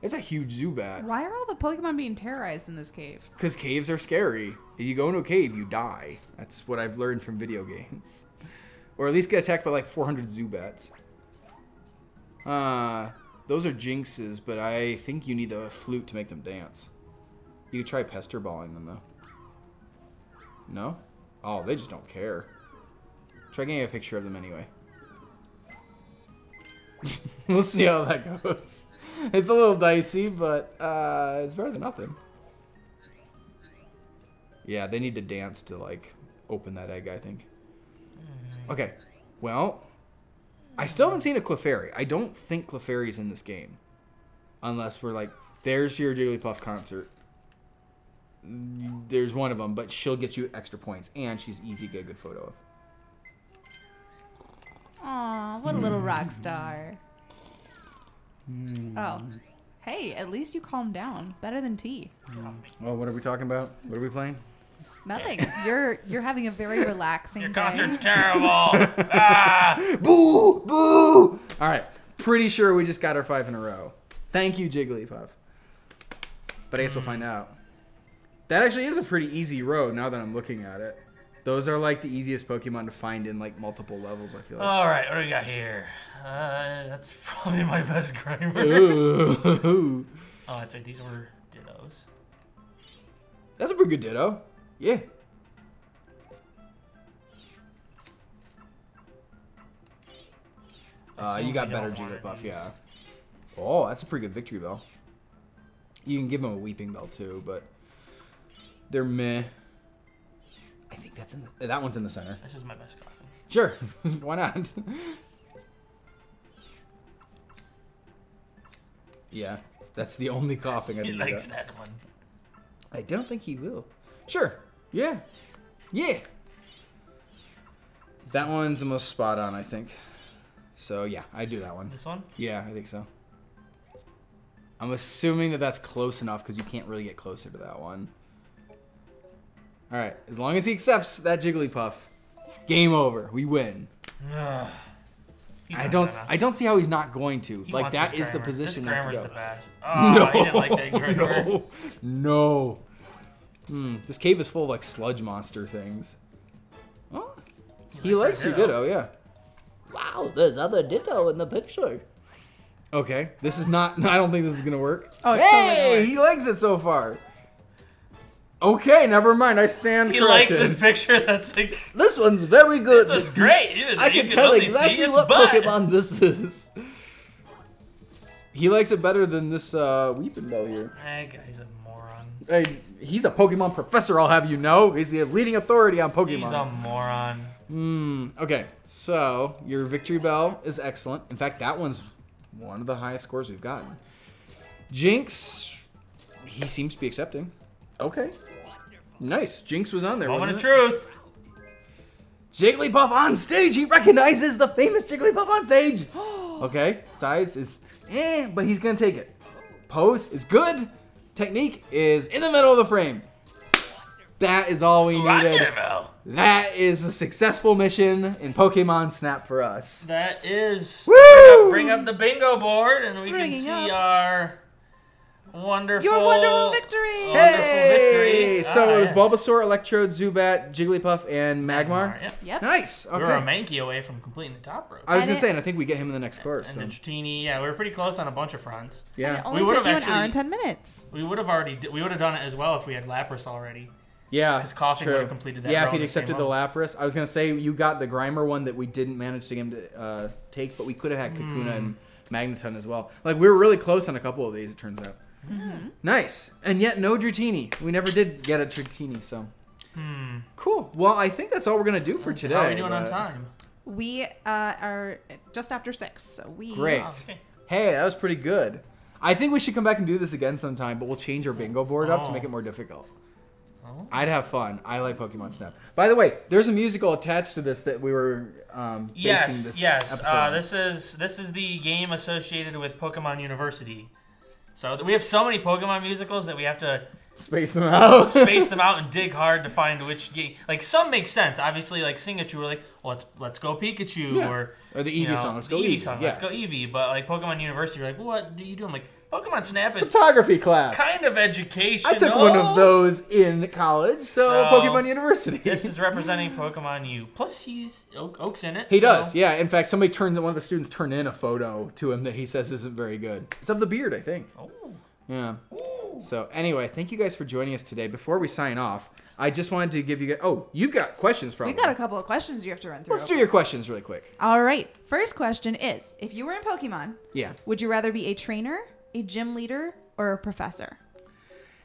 It's a huge Zubat.
Why are all the Pokemon being terrorized in this cave?
Because caves are scary. If you go into a cave, you die. That's what I've learned from video games. Or at least get attacked by like 400 Zubats. Uh, those are Jynxes, but I think you need the flute to make them dance. You could try pester balling them though. No? Oh, they just don't care. Try getting a picture of them anyway. we'll see how that goes. It's a little dicey, but uh, it's better than nothing. Yeah, they need to dance to like open that egg, I think. Okay. Well, I still haven't seen a Clefairy. I don't think Clefairy's in this game. Unless we're like, there's your Jigglypuff concert. There's one of them, but she'll get you extra points, and she's easy to get a good photo of.
Aw, what a little rock star. Oh. Hey, at least you calmed down. Better than tea.
Well, what are we talking about? What are we playing?
Nothing. You're you're having a very relaxing
Your
day.
concert's terrible. ah!
Boo! Boo! All right. Pretty sure we just got our five in a row. Thank you, Jigglypuff. But I guess we'll find out. That actually is a pretty easy road now that I'm looking at it. Those are like the easiest Pokemon to find in like multiple levels, I feel like.
All right, what do we got here? Uh, that's probably my best Grimer.
Ooh.
Oh, that's right. These were Dittos.
That's a pretty good Ditto. Yeah. Uh, you got better Jigglypuff, yeah. Oh, that's a pretty good Victreebel. You can give him a Weepinbell too, but they're meh. I think that's in the, that one's in the center.
This is my best Koffing.
Sure, why not? yeah, that's the only Koffing I
He likes that one.
I don't think he will. Sure. Yeah. Yeah. That one's the most spot on, I think. So yeah, I do that one.
This one?
Yeah, I think so. I'm assuming that that's close enough because you can't really get closer to that one. All right, as long as he accepts that Jigglypuff, game over. We win. I don't.
gonna.
I don't see how he's not going to.
He
like
wants
that
this
is the position.
This
you have to
Grimer's
go.
the best. Oh,
no,
I didn't like that Grimer.
no, no. Hmm, this cave is full of like sludge monster things. Oh, he likes
your
your
Ditto.
ditto, yeah.
Wow, there's other Ditto in the picture.
Okay, this is not. I don't think this is gonna work.
Oh, it's totally
hey,
work.
he likes it so far. Okay, never mind. I stand
He likes this picture. That's like
This one's very good.
that's great. Even
I
you
can tell exactly what
butt.
Pokemon this is.
He likes it better than this uh, Weepinbell here.
That guy's a moron.
Hey, he's a Pokemon professor. I'll have you know. He's the leading authority on Pokemon.
He's a moron.
Hmm. Okay. So your Victreebel is excellent. In fact, that one's one of the highest scores we've gotten. Jynx, he seems to be accepting. Okay. Nice. Jynx was on there.
Moment of
it?
truth.
Jigglypuff on stage. He recognizes the famous Jigglypuff on stage. okay. Size is eh, but he's gonna take it. Pose is good. Technique is in the middle of the frame. That is all we needed. That is a successful mission in Pokemon Snap for us.
That is.
Woo!
Bring up the bingo board, and we
Bringing
can see
up-
our wonderful.
Your wonderful victory!
Wonderful
Hey!
victory.
So
Ah,
it was
yes.
Bulbasaur, Electrode, Zubat, Jigglypuff, and Magmar.
Yep.
Yep.
Nice. Okay.
We were a Mankey away from completing the top row.
I was gonna say, and I think we get him in the next course.
and
So.
then Dratini, yeah, we were pretty close on a bunch of fronts.
It
Yeah.
only
We
took
would've
you an hour and ten minutes.
We would have already, we would have done it as well if we had Lapras already.
Yeah.
Because Koffing
true.
would've completed that
Yeah, if he'd
in the
accepted the
row.
Lapras. I was gonna say you got the Grimer one that we didn't manage to get him to uh, take, but we could have had Kakuna
Hmm.
and Magneton as well. Like we were really close on a couple of these. It turns out. Nice, and yet no Dratini. We never did get a Dratini, so
Hmm.
cool. Well, I think that's all we're gonna do for today.
How are we doing on time?
We uh, are just after six, so we
Great.
Oh, okay.
Hey, that was pretty good. I think we should come back and do this again sometime, but we'll change our bingo board up to
Oh.
make it more difficult.
Oh.
I'd have fun. I like Pokemon Snap. By the way, there's a musical attached to this that we were um,
Yes,
this
yes. Uh, this is this is the game associated with Pokemon University. So we have so many Pokemon musicals that we have to
Space them out.
space them out and dig hard to find which game. Like some make sense. Obviously, like Singachu, we're like, well, let's let's go Pikachu,
Yeah.
or
Or the
you
Eevee
know,
song, let's go
Eevee
Eevee,
song,
yeah.
let's go Eevee. But like Pokemon University, we're like, what do you do? I'm like, Pokemon Snap is
Photography class.
kind of educational.
I took one of those in college, so,
So,
Pokemon University.
This is representing Pokemon U. Plus, he's Oak, Oak's in it.
he
so-
does, yeah. In fact, somebody turns one of the students turned in a photo to him that he says isn't very good. It's of the beard, I think.
Oh.
Yeah. So anyway, thank you guys for joining us today. Before we sign off, I just wanted to give you guys. Oh, you've got questions, probably.
We've got a couple of questions you have to run through.
Let's do your questions really quick.
All right. First question is: If you were in Pokemon,
Yeah.
would you rather be a trainer, a gym leader, or a professor?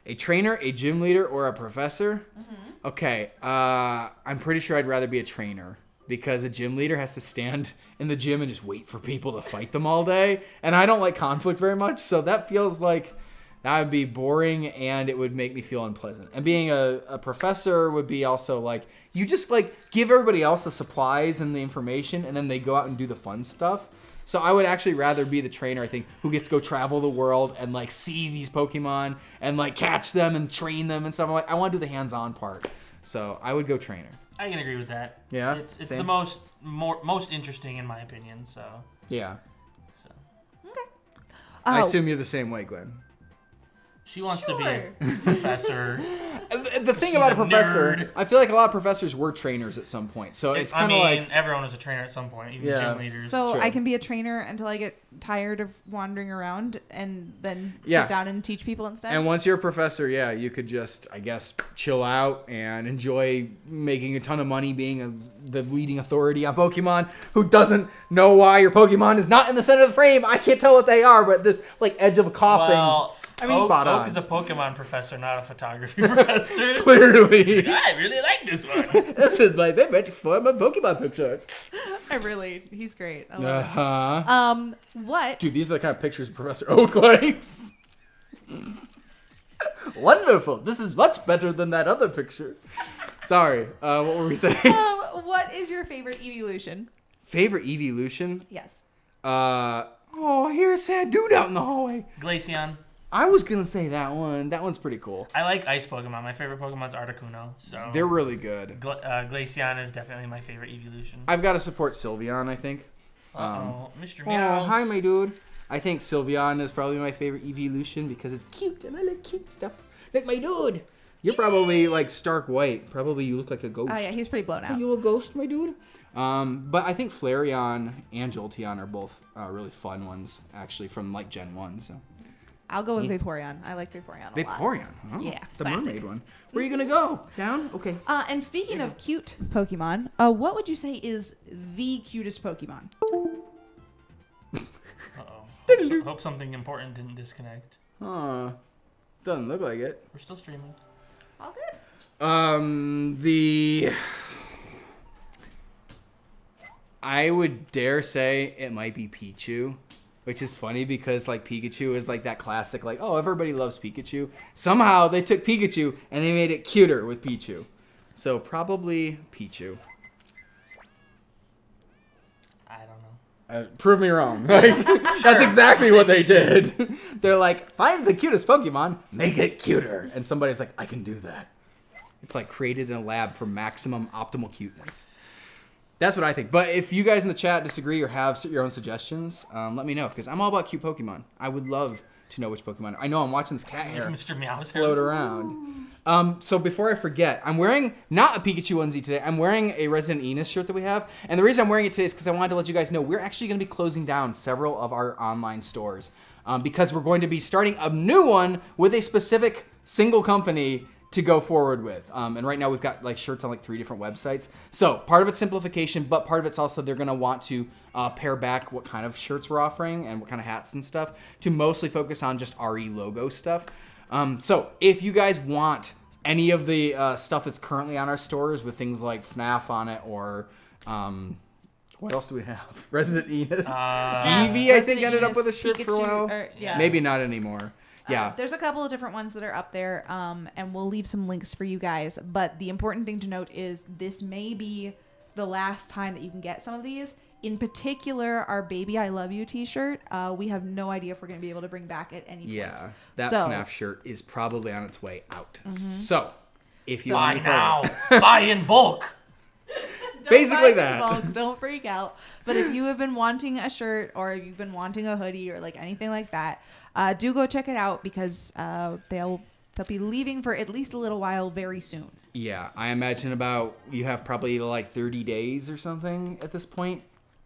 A trainer, a gym leader, or a professor? Okay, uh, I'm pretty sure I'd rather be a trainer because a gym leader has to stand in the gym and just wait for people to fight them all day. And I don't like conflict very much, so that feels like that would be boring and it would make me feel unpleasant. And being a, a professor would be also like you just like give everybody else the supplies and the information and then they go out and do the fun stuff. So I would actually rather be the trainer, I think, who gets to go travel the world and like see these Pokemon and like catch them and train them and stuff. I'm like, I want to do the hands-on part. So I would go trainer.
I can agree with that.
Yeah?
It's it's the most more most interesting in my opinion. So
Yeah.
so
I
Oh,
assume you're the same way, Gwen.
She wants to be a professor.
The the thing
She's
about a
a
professor,
nerd.
I feel like a lot of professors were trainers at some point. So it's
I
kind of
mean,
like
everyone was a trainer at some point, even
Yeah.
gym leaders.
So
True.
I can be a trainer until I get tired of wandering around, and then
Yeah.
sit down and teach people instead.
And once you're a professor, yeah, you could just, I guess, chill out and enjoy making a ton of money being a, the leading authority on Pokemon who doesn't know why your Pokemon is not in the center of the frame. I can't tell what they are, but this, like, edge of a Koffing.
well,
I mean,
Oak,
spot
Oak
on.
is a Pokemon professor, not a photography professor.
Clearly.
I really like this one.
this is my favorite form of Pokemon picture.
I really, he's great. I love
Uh
it.
huh.
Um, what?
Dude, these are the kind of pictures Professor Oak likes. Wonderful. This is much better than that other picture. Sorry. Uh, what were we saying?
Um, what is your favorite evolution?
Favorite evolution?
Yes.
Uh oh, I hear a sad dude out in the hallway.
Glaceon.
I was gonna say that one. That one's pretty cool.
I like ice Pokemon. My favorite Pokemon's Articuno. So
They're really good.
Gla- uh, Glaceon is definitely my favorite evolution.
I've got to support Sylveon. I think.
Uh-oh. Mr.
Oh,
Meows.
hi, my dude. I think Sylveon is probably my favorite evolution because it's cute and I like cute stuff. Like my dude. You're probably like stark white. Probably you look like a ghost.
Oh yeah, he's pretty blown out.
Are
out.
you a ghost, my dude? Um, but I think Flareon and Jolteon are both uh, really fun ones, actually, from like Gen 1. So
I'll go with Vaporeon. I like Vaporeon a lot.
Vaporeon. Oh,
Yeah,
the
classic.
mermaid one. Where are you gonna go? Down? Okay.
Uh, and speaking of cute Pokemon, uh, what would you say is the cutest Pokemon?
Uh-oh. Hope, so- hope something important didn't disconnect.
Huh. Doesn't look like it.
We're still streaming.
All good.
Um, the. I would dare say it might be Pichu, which is funny because like Pikachu is like that classic, like oh everybody loves Pikachu. Somehow they took Pikachu and they made it cuter with Pichu, so probably Pichu.
I don't know.
Uh, prove me wrong. Like that's exactly what they did. They're like, find the cutest Pokemon, make it cuter, and somebody's like, I can do that. It's like created in a lab for maximum optimal cuteness. That's what I think. But if you guys in the chat disagree or have your own suggestions, um, let me know because I'm all about cute Pokemon. I would love to know which Pokemon. I know I'm watching this cat hair
Mr. Meows.
float around. Um, so before I forget, I'm wearing not a Pikachu onesie today. I'm wearing a Resident Enos shirt that we have, and the reason I'm wearing it today is because I wanted to let you guys know we're actually going to be closing down several of our online stores um, because we're going to be starting a new one with a specific single company to go forward with. Um, and right now we've got like shirts on like three different websites. So part of it's simplification, but part of it's also they're going to want to uh, pare back what kind of shirts we're offering and what kind of hats and stuff to mostly focus on just RE logo stuff. Um, so if you guys want any of the uh, stuff that's currently on our stores with things like FNAF on it or um, what else do we have? Resident Evil.
Uh,
Eevee, I think,
Resident
ended up with a shirt for a while.
or- yeah.
Maybe not anymore. Yeah.
Uh, there's a couple of different ones that are up there, um, and we'll leave some links for you guys. But the important thing to note is this may be the last time that you can get some of these. In particular, our "Baby I Love You" T-shirt. Uh, we have no idea if we're going to be able to bring back at any point.
yeah. That
So- Mm-hmm.
FNAF shirt is probably on its way out. So, if you
Buy now. Buy in bulk.
Don't
Basically that.
bulk, don't freak out. But if you have been wanting a shirt or if you've been wanting a hoodie or like anything like that, uh, do go check it out because uh, they'll they'll be leaving for at least a little while very soon.
Yeah, I imagine about you have probably like 30 days or something at this point.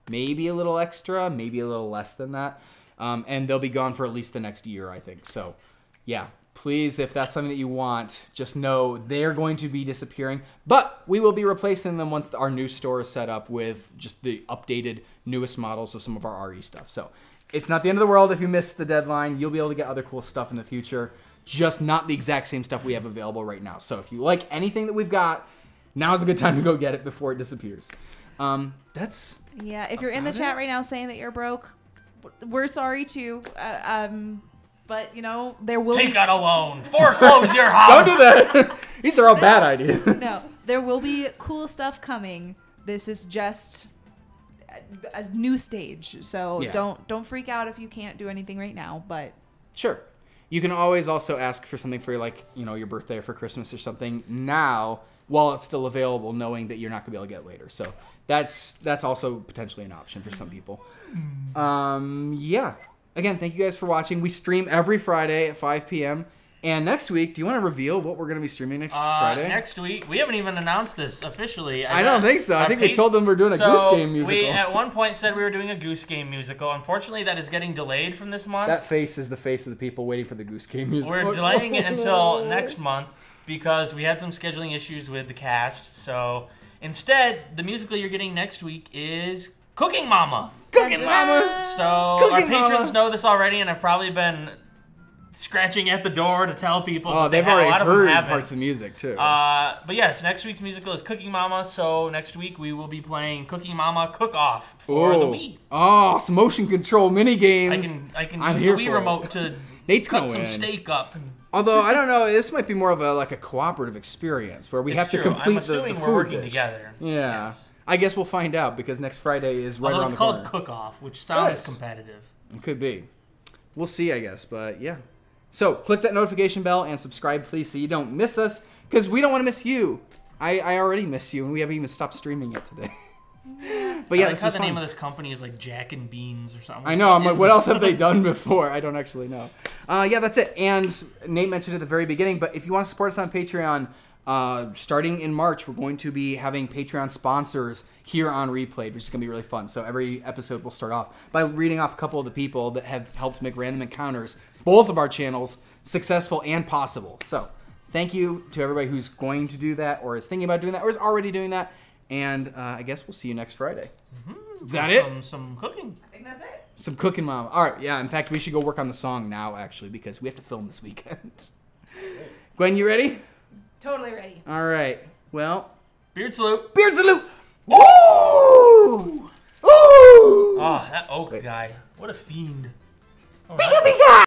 Maybe a little extra, maybe a little less than that. Um, and they'll be gone for at least the next year, I think. So, yeah, please, if that's something that you want, just know they're going to be disappearing. But we will be replacing them once our new store is set up with just the updated, newest models of some of our RE stuff. So, it's not the end of the world if you miss the deadline. You'll be able to get other cool stuff in the future, just not the exact same stuff we have available right now. So, if you like anything that we've got, now's a good time to go get it before it disappears. Um, that's
Yeah, if you're in the
About
chat
it?
right now saying that you're broke, we're sorry too. Uh, um, but you know there will
Take
be
out a loan. Foreclose your house.
don't do that. These are all bad ideas.
no, there will be cool stuff coming. This is just a, a new stage, so
Yeah.
don't don't freak out if you can't do anything right now. But
Sure. You can always also ask for something for like, you know, your birthday or for Christmas or something now while it's still available, knowing that you're not gonna be able to get it later. So that's that's also potentially an option for some people. Um, yeah. Again, thank you guys for watching. We stream every Friday at 5 p.m. And next week, do you want to reveal what we're gonna be streaming next
Uh,
Friday?
next week, we haven't even announced this officially.
I don't think so. I
our
think we told them we're doing a
so
Goose Game musical.
We at one point said we were doing a Goose Game musical. Unfortunately, that is getting delayed from this month.
that face is the face of the people waiting for the Goose Game musical.
We're delaying it until next month because we had some scheduling issues with the cast. So instead, the musical you're getting next week is Cooking Mama.
Cooking Mama.
So our patrons
Mama.
know this already and have probably been scratching at the door to tell people.
Oh,
they
they've
a
already
lot of
heard
haven't.
parts of the music too.
Uh, but yes, next week's musical is Cooking Mama. So next week we will be playing Cooking Mama Cook Off for the. Wii.
Oh, some motion control mini
I
games.
can I can
I'm
use the Wii
for it.
remote to
Nate's
cut some
win.
steak up. And
Although I don't know, this might be more of a like a cooperative experience where we
It's
have to
true.
complete
I'm assuming
the, the
we're working
dish.
together.
Yeah,
Yes.
I guess we'll find out because next Friday is right
Although
around the corner. it's called.
Cook Off, which sounds
Yes.
competitive.
It could be. We'll see, I guess, but yeah. So click that notification bell and subscribe, please, so you don't miss us because we don't want to miss you. I, I already miss you, and we haven't even stopped streaming yet today. but yeah,
I like
this
how the
fun.
name of this company is like Jack and Beans or something.
I know. I'm like, what else have they done before? I don't actually know. Uh, yeah, that's it. And Nate mentioned at the very beginning, but if you want to support us on Patreon, uh, starting in March, we're going to be having Patreon sponsors here on Replayed, which is going to be really fun. So every episode will start off by reading off a couple of the people that have helped make Random Encounters, both of our channels, successful and possible. So thank you to everybody who's going to do that, or is thinking about doing that, or is already doing that. And uh, I guess we'll see you next Friday. Is that it?
Some, some cooking.
I think that's it.
Some cooking mom. All right, yeah. In fact, we should go work on the song now, actually, because we have to film this weekend. Gwen, you ready?
Totally ready.
All right. Well,
Beard salute.
beard salute. Ooh, ooh.
Oh, that oak guy. What a fiend. All right.